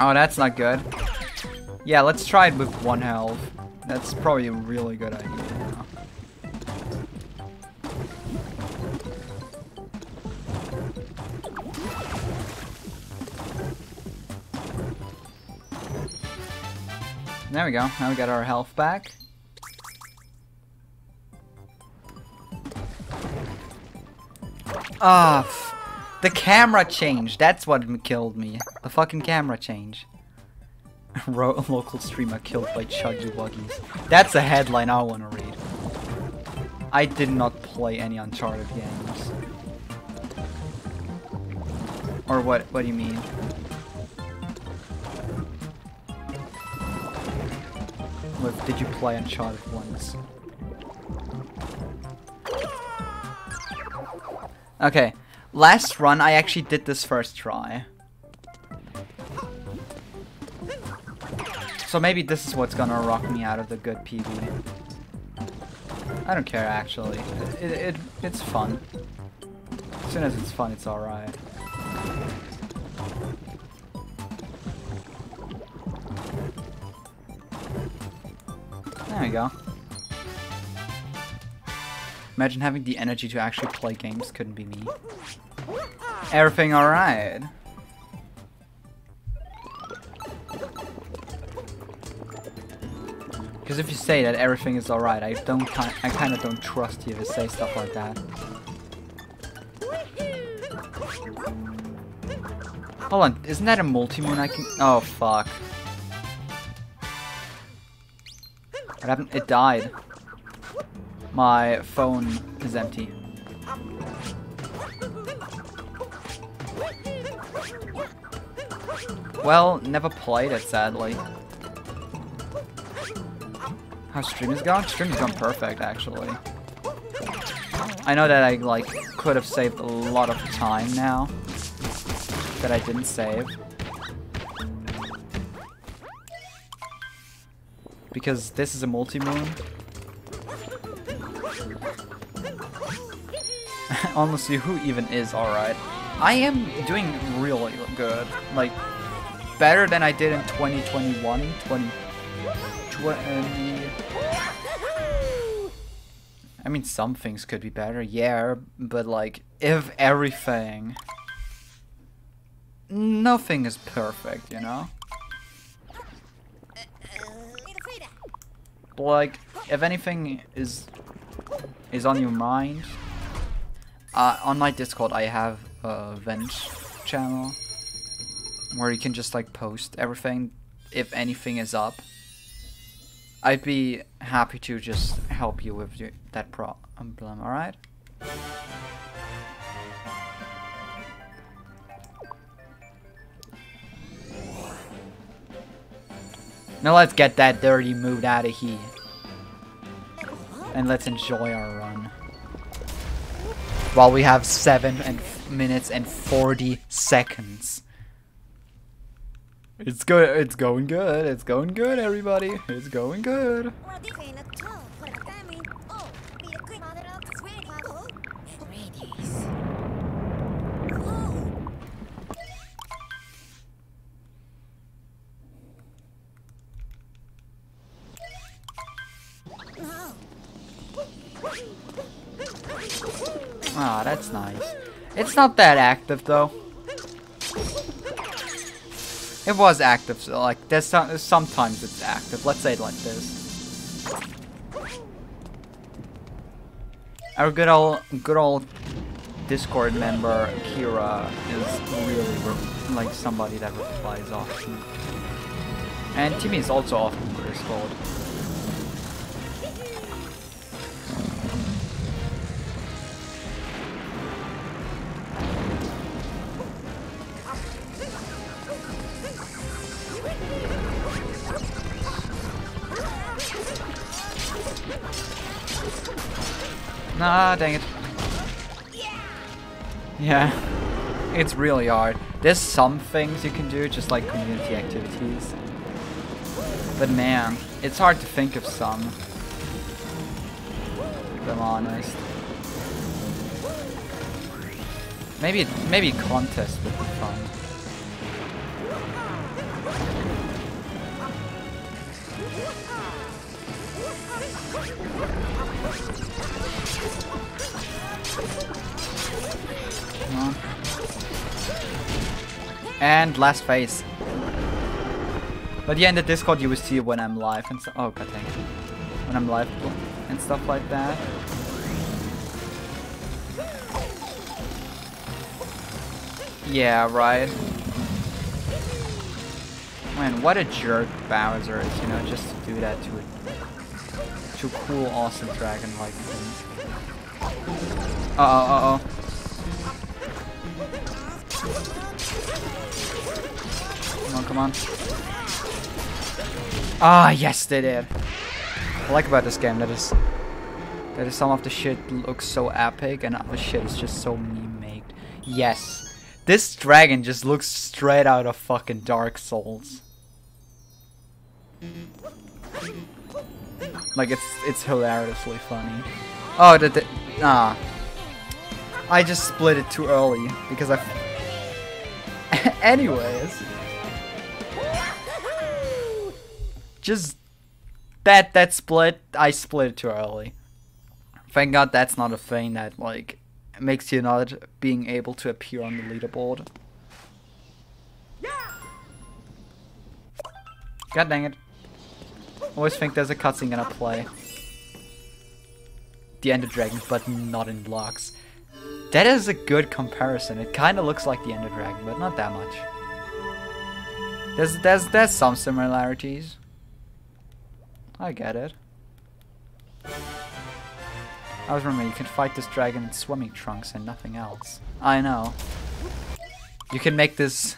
oh, that's not good. Yeah, let's try it with one health. That's probably a really good idea. There we go. Now we got our health back. Ah, the camera changed. That's what killed me. The fucking camera change. A local streamer killed by Chuggy Wuggies. That's a headline I want to read. I did not play any Uncharted games. Or what? What do you mean? Did you play Uncharted once? Okay, last run I actually did this first try. So maybe this is what's gonna rock me out of the good PB. I don't care actually. It, it, it's fun. As soon as it's fun, it's alright. There we go. Imagine having the energy to actually play games couldn't be me. Everything alright? Because if you say that everything is alright, I don't, I kind of don't trust you to say stuff like that. Hold on, isn't that a multi-moon I can- Oh, fuck. What happened? It died. My phone is empty. Well, never played it, sadly. How stream is going? Stream is going perfect, actually. I know that I, like, could have saved a lot of time now. That I didn't save. Because this is a multi-moon. Honestly, who even is alright? I am doing really good. Like, better than I did in 2021, 20... 20... I mean, some things could be better, yeah, but like, if everything... Nothing is perfect, you know? Like, if anything is is on your mind, uh, on my Discord I have a vent channel where you can just like post everything if anything is up. I'd be happy to just help you with that problem, alright? Now let's get that dirty mood out of here. And let's enjoy our run. While we have 7 and minutes and 40 seconds. It's good. It's going good. It's going good, everybody. It's going good. Not that active though. It was active, so like there's some, sometimes it's active. Let's say it like this. Our good old good old Discord member Kira is really like somebody that replies often. And Timmy is also often Discord. Nah, dang it. Yeah, it's really hard. There's some things you can do, just like community activities. But man, it's hard to think of some. If I'm honest. Maybe, maybe contest would be fun. And last phase. But yeah, in the Discord you will see when I'm live and so- oh god dang. When I'm live and stuff like that. Yeah, right. Man, what a jerk Bowser is, you know, just to do that to a, to cool, awesome dragon like him. Uh oh, uh oh. Come on, come on. Ah, yes, they did. I like about this game that is that is some of the shit looks so epic and other shit is just so meme made. Yes. This dragon just looks straight out of fucking Dark Souls. Like it's it's hilariously funny. Oh, the ah. I just split it too early because I. Anyways, just that that split, I split it too early. Thank God that's not a thing that like makes you not being able to appear on the leaderboard. God dang it. Always think there's a cutscene gonna play. The Ender Dragon, but not in blocks. That is a good comparison. It kinda looks like the Ender Dragon, but not that much. There's there's there's some similarities. I get it. I was remember you can fight this dragon in swimming trunks and nothing else. I know. You can make this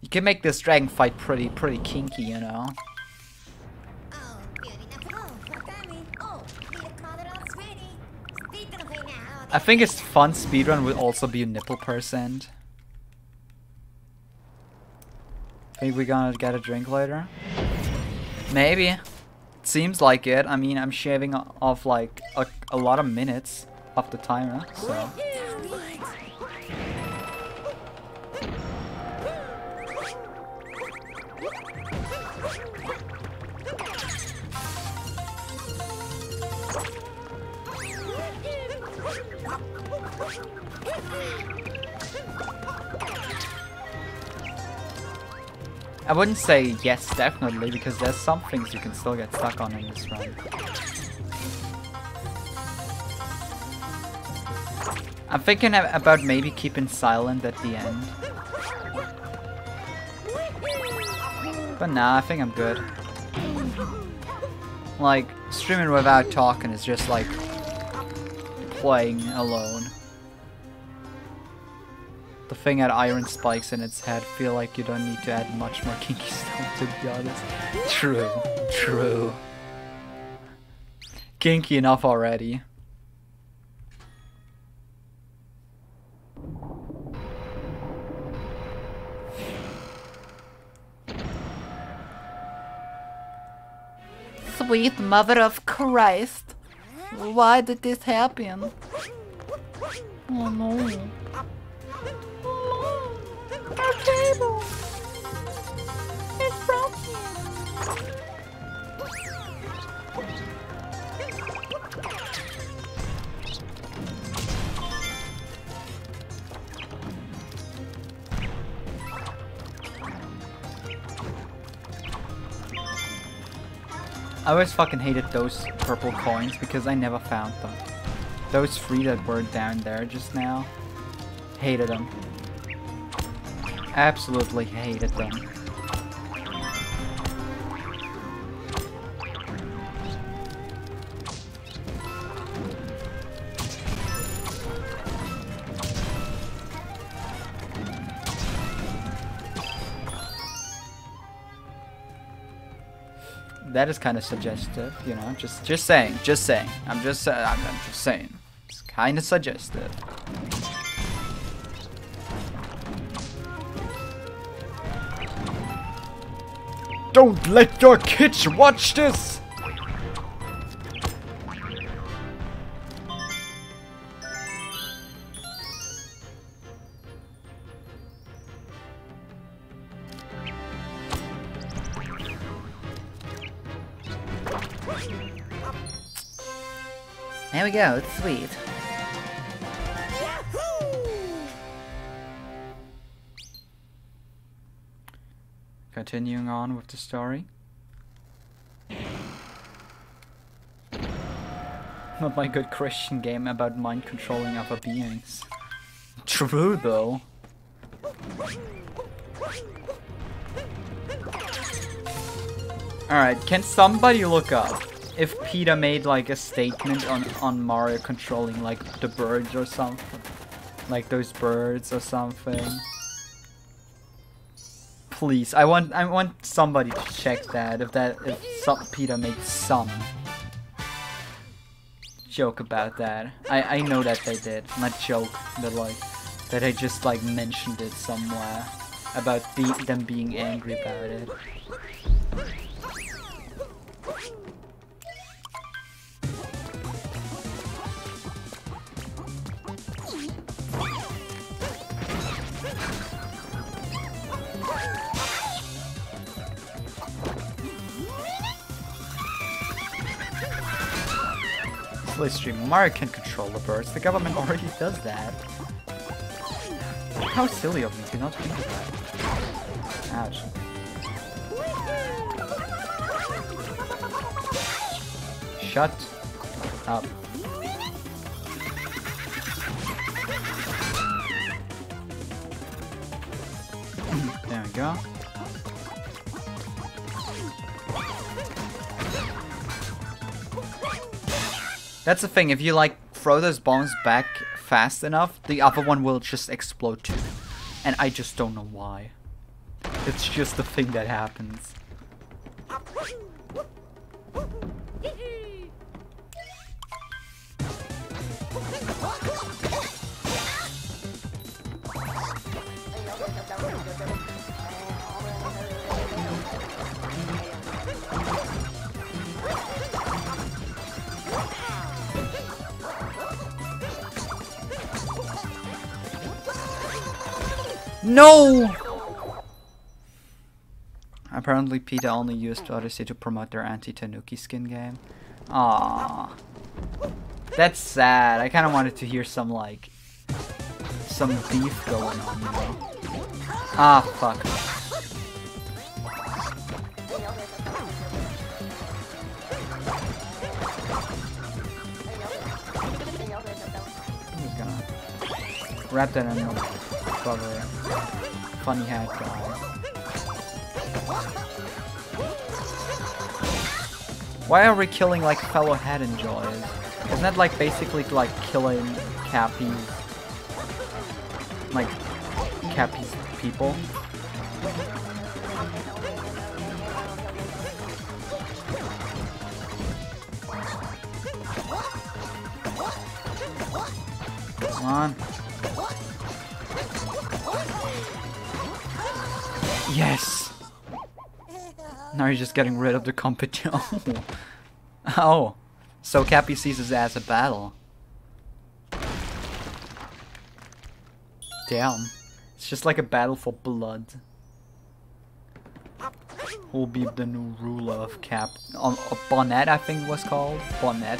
you can make this dragon fight pretty pretty kinky, you know. I think it's fun speedrun would also be a nipple percent. Think we're gonna get a drink later? Maybe. Seems like it. I mean, I'm shaving off like a, a lot of minutes off the timer, so. I wouldn't say yes, definitely, because there's some things you can still get stuck on in this run. I'm thinking about maybe keeping silent at the end. But nah, I think I'm good. Like, streaming without talking is just like playing alone. The thing had iron spikes in its head. Feel like you don't need to add much more kinky stuff to be honest. True, true. kinky enough already. Sweet mother of Christ. Why did this happen? Oh no. Our table. It's broken. I always fucking hated those purple coins because I never found them. Those three that were down there just now. Hated them. Absolutely hated them. That is kind of suggestive, you know. Just, just saying, just saying. I'm just, uh, I'm, I'm just saying. It's kind of suggestive. Don't let your kids watch this! There we go, it's sweet. Continuing on with the story. Not my good Christian game about mind controlling other beings. True though. Alright, can somebody look up if PETA made like a statement on, on Mario controlling like the birds or something? Like those birds or something? Please, I want I want somebody to check that if that if some, PETA made some joke about that. I I know that they did, not joke, but like that I just like mentioned it somewhere about be them being angry about it. Play stream. Mario can control the birds. The government already does that. How silly of me to not think of that. Ouch. Shut up. there we go. That's the thing, if you like throw those bombs back fast enough, the other one will just explode too. And I just don't know why. It's just the thing that happens. No! Apparently PETA only used Odyssey to promote their anti-Tanuki skin game. Ah, That's sad. I kind of wanted to hear some, like, some beef going on, you know? Ah, fuck. I'm just gonna wrap that in Funny hat guy. Why are we killing like fellow hat enjoys? Isn't that like basically like killing Cappy's like Cappy's people? Come on. Yes! Now you're just getting rid of the competition. oh. So Cappy sees his ass a battle. Damn. It's just like a battle for blood. Who'll be the new ruler of Cap? Um, uh, Bonnet, I think it was called. Bonnet.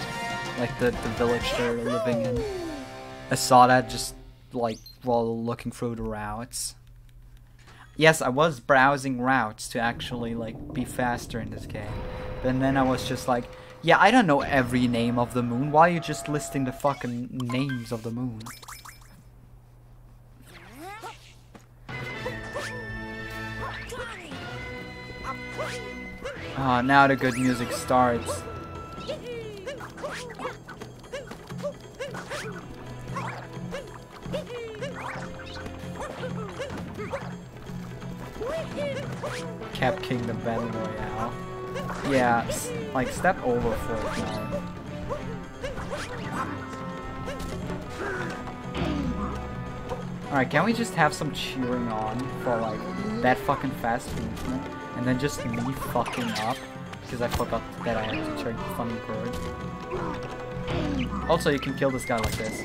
Like the, the village they're living in. I saw that just like while looking through the routes. Yes, I was browsing routes to actually like be faster in this game. But then I was just like, yeah, I don't know every name of the moon. Why are you just listing the fucking names of the moon? Ah, now the good music starts. Cap Kingdom Battle Royale. Yeah, like step over Fortnite. Alright, can we just have some cheering on for like that fucking fast movement and then just me fucking up because I forgot that I had to turn funny bird. Also, you can kill this guy like this.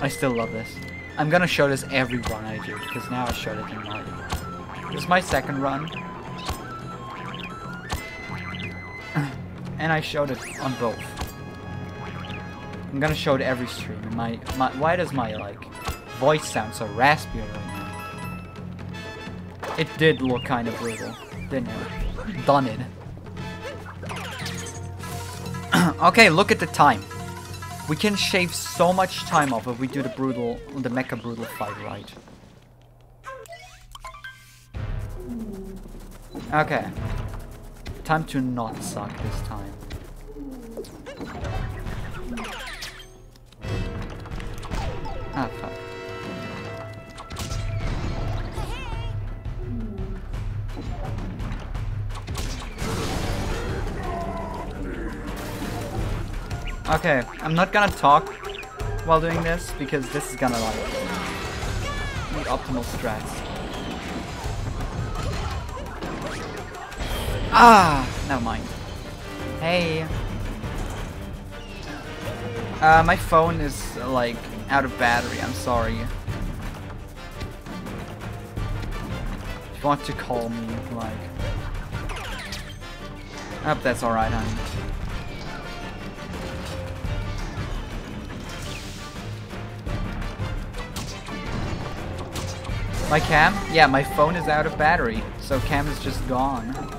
I still love this. I'm gonna show this every run I do because now I showed it in my. This is my second run. and I showed it on both. I'm gonna show it every stream. My, my why does my like voice sound so raspy right now? It did look kind of brutal, didn't it? Done it. okay, look at the time. We can shave so much time off if we do the Broodal, the mecha Broodal fight right. Okay. Time to not suck this time. Okay, I'm not gonna talk while doing this because this is gonna like need optimal strats. Ah, never mind. Hey. Uh, my phone is like out of battery. I'm sorry. If you want to call me, like, I hope that's all right, honey. My cam? Yeah, my phone is out of battery, so cam is just gone.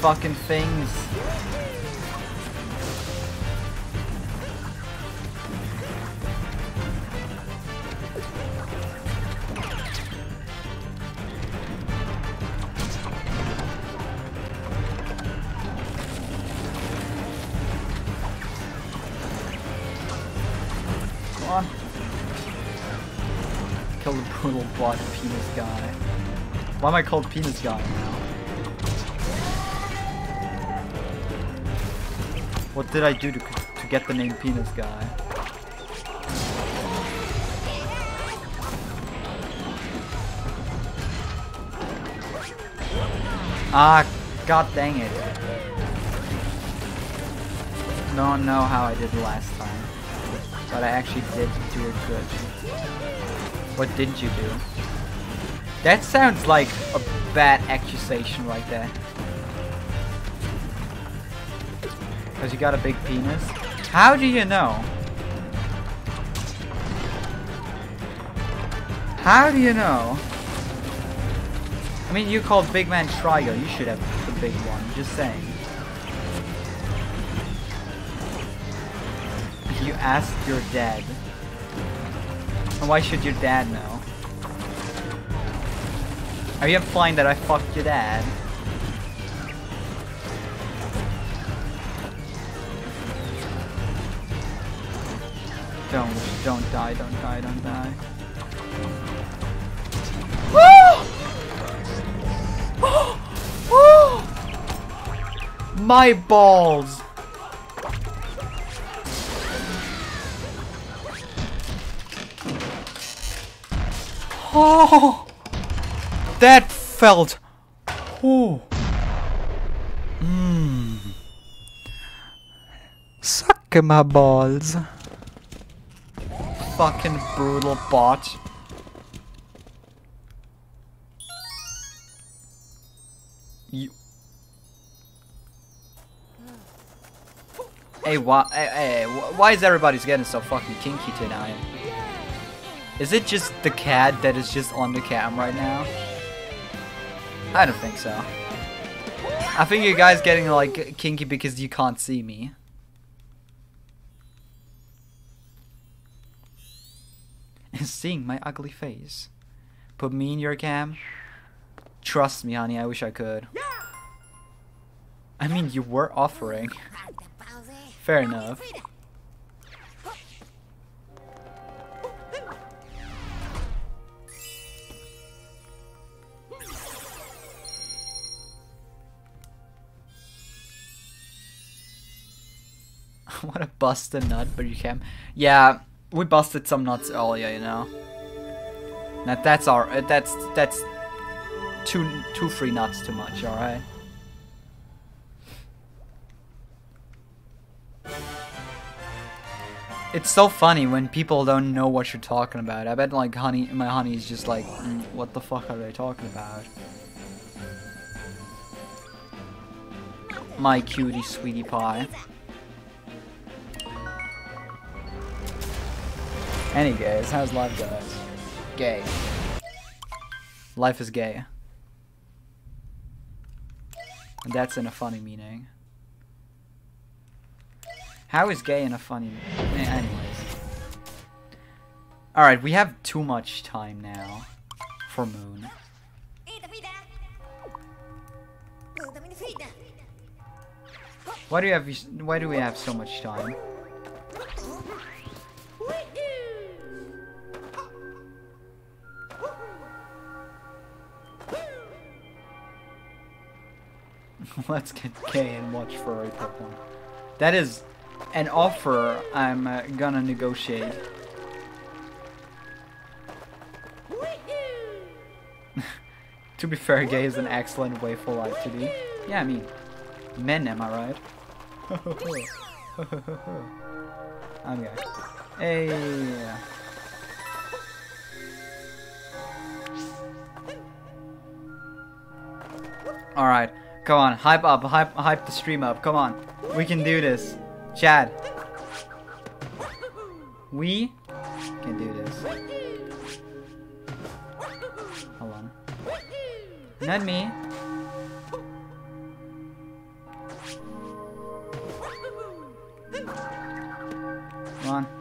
Fucking things. Kill the Broodal bot penis guy. Why am I called penis guy now? What did I do to, to get the name Penis Guy? Ah, god dang it. Don't know how I did last time. But I actually did do it good. What didn't you do? That sounds like a bad accusation right there. Got a big penis? How do you know? How do you know? I mean, you called Big Man Trigo. You should have the big one. Just saying. You asked your dad. And why should your dad know? Are you implying that I fucked your dad? Die, don't die, don't die. My balls! Oh, that felt. Oh. Mmm. Suck my balls. Fucking Broodal bot. You. Hey, why? Hey, hey, why is everybody's getting so fucking kinky tonight? Is it just the cat that is just on the cam right now? I don't think so. I think you guys getting like kinky because you can't see me. And seeing my ugly face. Put me in your cam. Trust me, honey, I wish I could. I mean, you were offering. Fair enough. what a busted nut, but you can. Yeah, we busted some nuts earlier, you know. Now that's our uh, that's that's two two free nuts too much, all right. It's so funny when people don't know what you're talking about. I bet like honey, my honey is just like, mm, what the fuck are they talking about? My cutie sweetie pie. Any gays, how's life guys? Gay. Life is gay. And that's in a funny meaning. How is gay in a funny? Anyways. Alright, we have too much time now for Moon. Why do you have why do we have so much time? Let's get gay and watch furry Pokemon. That is an offer I'm uh, gonna negotiate. to be fair, gay is an excellent way for life to be. Yeah, I mean, men, am I right? I'm gay. Hey. Alright. Come on, hype up, hype, hype the stream up. Come on, we can do this. Chad, we can do this. Hold on. Not me. Come on.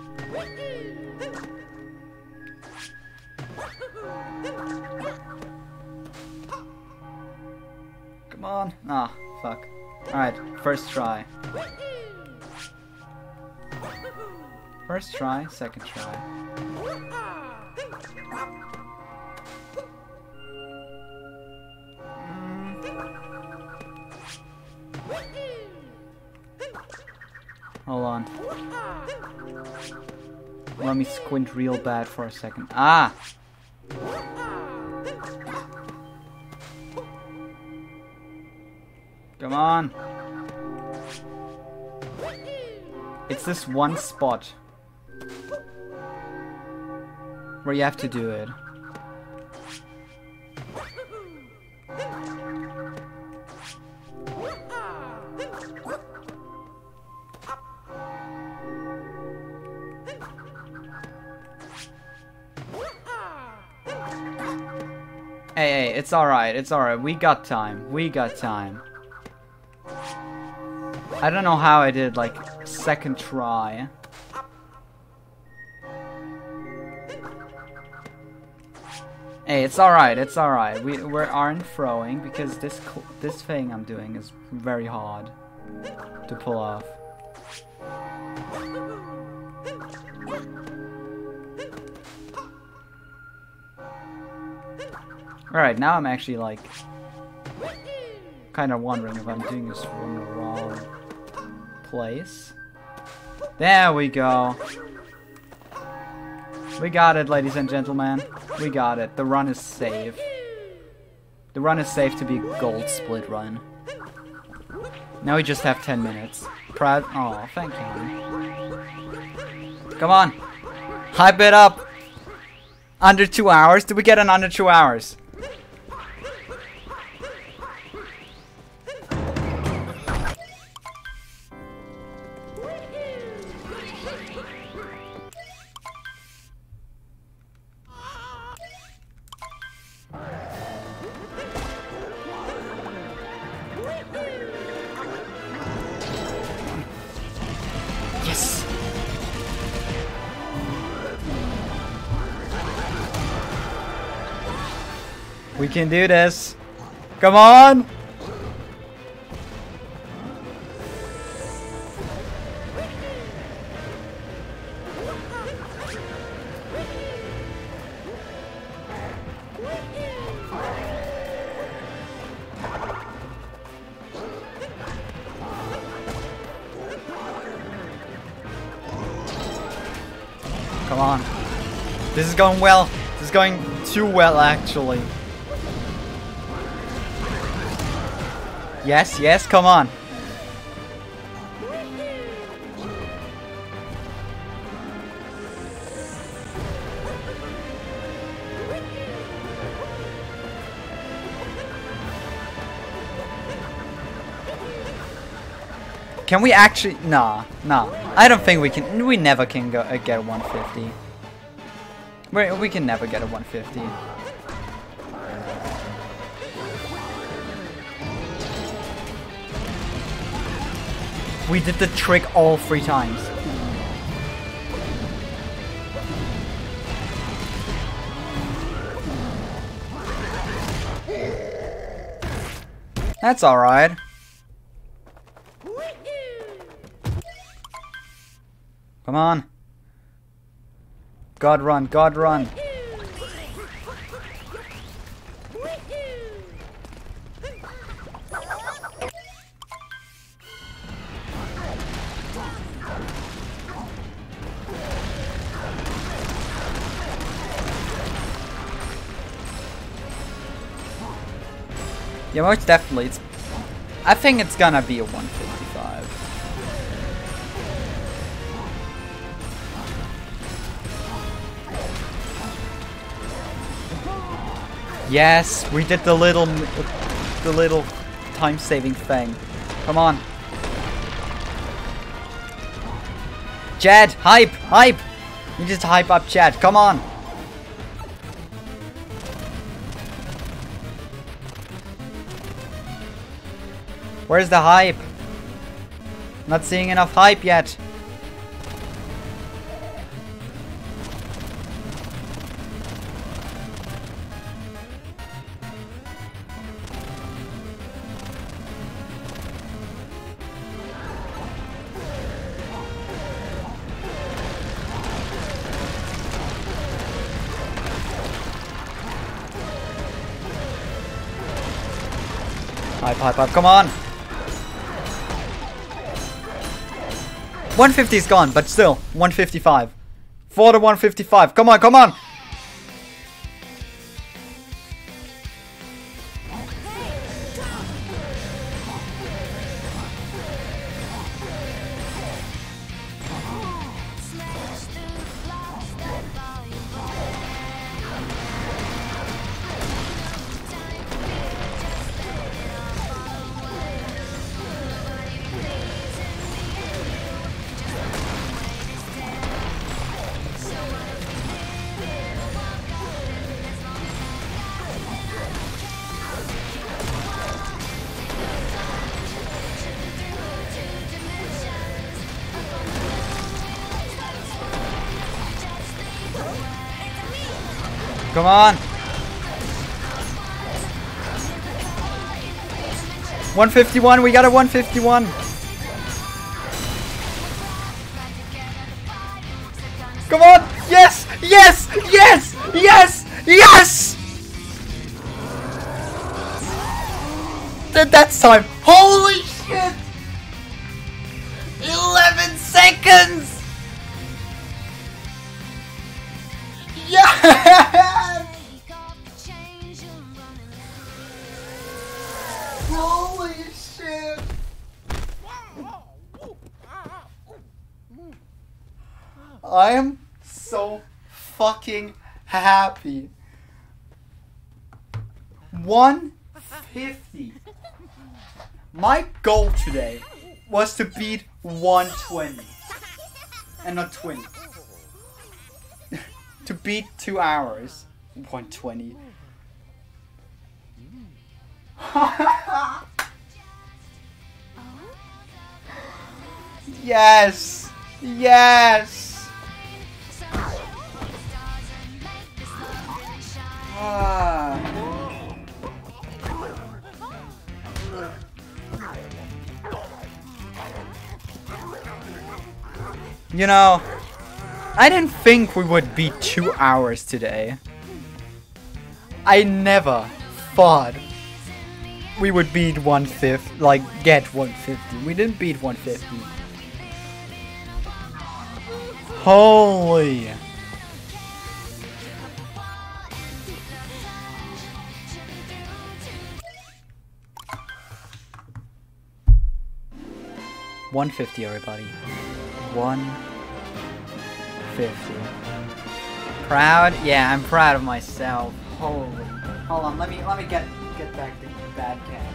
Come on. Ah, oh, fuck. Alright, first try. First try, second try. Hold on. Let me squint real bad for a second. Ah! Come on. It's this one spot where you have to do it. Hey, hey, it's alright, it's alright. We got time. We got time. I don't know how I did, like, second try. Hey, it's alright, it's alright. We, we aren't throwing because this this thing I'm doing is very hard to pull off. Alright, now I'm actually like kind of wondering if I'm doing this wrong place. There we go. We got it, ladies and gentlemen. We got it. The run is safe. The run is safe to be gold split run. Now we just have 10 minutes. Proud. Oh, thank you. Come on. Hype it up. Under two hours? Did we get an under two hours? We can do this. Come on! Going well. This is going too well, actually. Yes, yes, come on. Can we actually? Nah, nah. I don't think we can. We never can go uh, get 150. We we can never get a 150. We did the trick all three times. That's alright. God run, God run. Yeah, most definitely. It's, I think it's gonna be a 155. Yes, we did the little, the little time-saving thing. Come on. Jed, hype, hype! You just hype up Jed, come on! Where's the hype? Not seeing enough hype yet. Hype, hype, come on! 150 is gone, but still, 155. 4 to 155, come on, come on! 151, we got a 151. Come on! Yes! Yes! Yes! Yes! Yes! Th that's time. Holy shit! 11 seconds! Yes! Holy shit! I am so fucking happy. 150. My goal today was to beat 120. And not 20. to beat 2 hours. 120. yes! Yes! Ah. You know, I didn't think we would be two hours today. I never thought we would beat 150, like get 150. We didn't beat 150. Holy. One fifty, everybody. One fifty. Proud? Yeah, I'm proud of myself. Holy. Hold on, let me let me get get back to bad cat.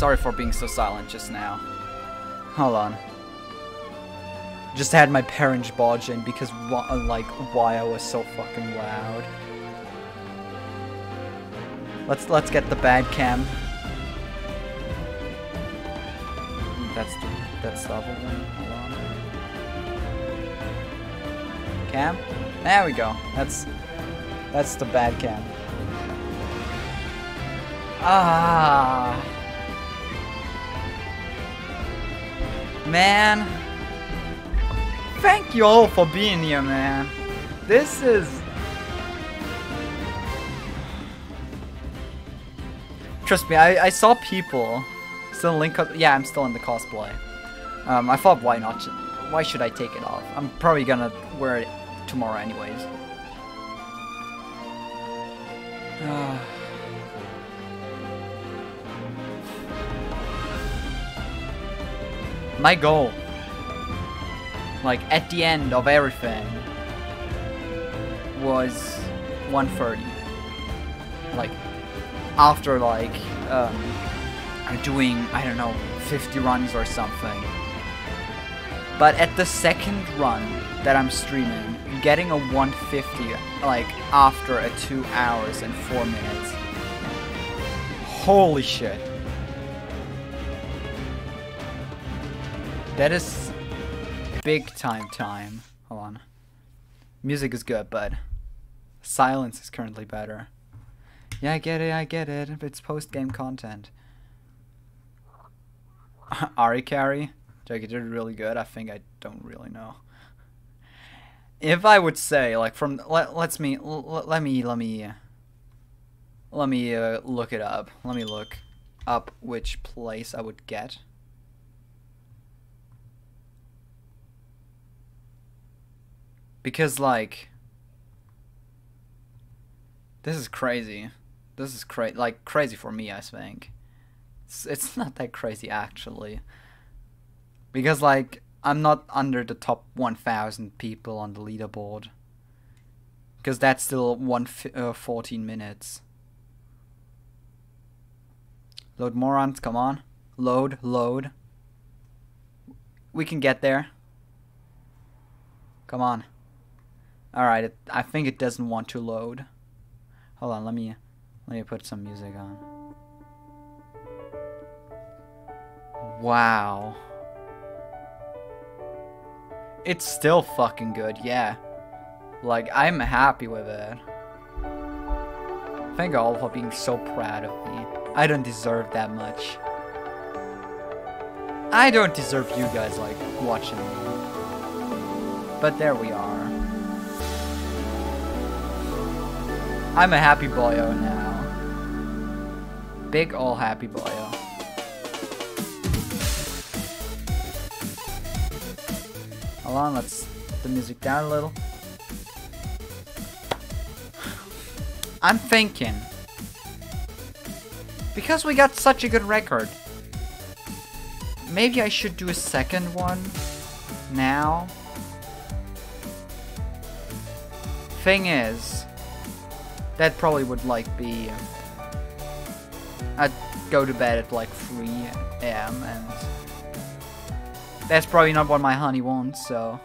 Sorry for being so silent just now. Hold on. Just had my parents barge in because like why I was so fucking loud. Let's let's get the bad cam. That's the that's the other one. Hold on. Cam? There we go. That's that's the bad cam. Ah. Man. Thank you all for being here, man. This is... Trust me, I, I saw people still link up. Yeah, I'm still in the cosplay. Um, I thought, why not? Why should I take it off? I'm probably gonna wear it tomorrow, anyways. my goal, like at the end of everything, was 130. Like after like um, doing I don't know 50 runs or something. But at the second run that I'm streaming, getting a 150 like after a two hours and four minutes. Holy shit. That is big time time. Hold on. Music is good, but silence is currently better. Yeah, I get it, I get it. It's post-game content. Ari carry? Jackie did really good. I think I don't really know. If I would say, like, from let let's me let, let me let me let me uh, look it up. Let me look. up which place I would get. Because, like, this is crazy. This is cra- like crazy for me, I think. It's, it's not that crazy actually. Because like I'm not under the top 1000 people on the leaderboard. Because that's still one uh, 14 minutes. Load morons, come on. Load, load. We can get there. Come on. Alright, I think it doesn't want to load. Hold on, let me let me put some music on. Wow. It's still fucking good, yeah. Like, I'm happy with it. Thank all for being so proud of me. I don't deserve that much. I don't deserve you guys, like, watching me. But there we are. I'm a happy boyo oh, now. Big ol' happy boyo. Oh. Hold on, let's put the music down a little. I'm thinking. Because we got such a good record. Maybe I should do a second one now. Thing is, that probably would like be. I'd go to bed at like 3 a.m. and that's probably not what my honey wants, so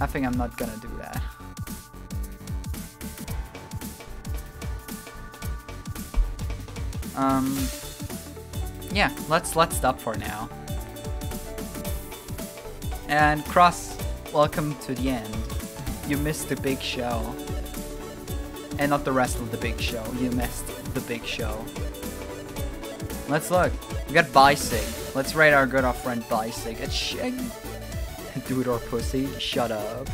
I think I'm not gonna do that. Um, yeah, let's let's stop for now. And Cross, welcome to the end. You missed the big show. And not the rest of the big show. You missed the big show. Let's look. We got Bisig. Let's rate our good old friend Bisig. It's shit. Dude or pussy. Shut up.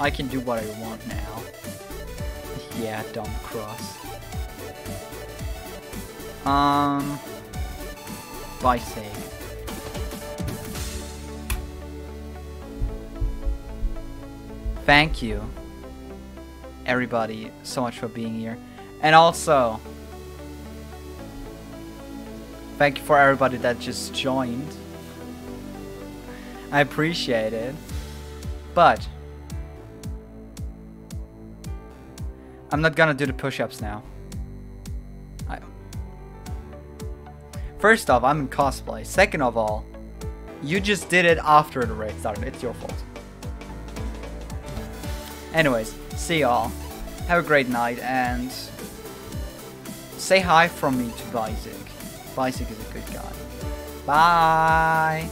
I can do what I want now. yeah, dumb cross. Um Bisig. Thank you everybody so much for being here. And also, thank you for everybody that just joined. I appreciate it. But, I'm not gonna do the push-ups now. I, first off, I'm in cosplay. Second of all, you just did it after the raid started. It's your fault. Anyways, see y'all. Have a great night and say hi from me to Bisig. Bisig is a good guy. Bye.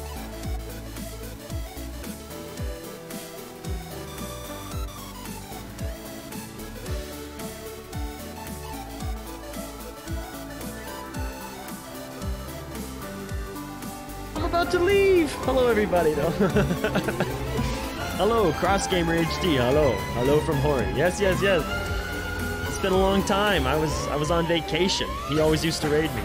I'm about to leave. Hello, everybody. No. Hello, Cross Gamer HD. Hello, hello from Horry. Yes, yes, yes. It's been a long time. I was I was on vacation. He always used to raid me.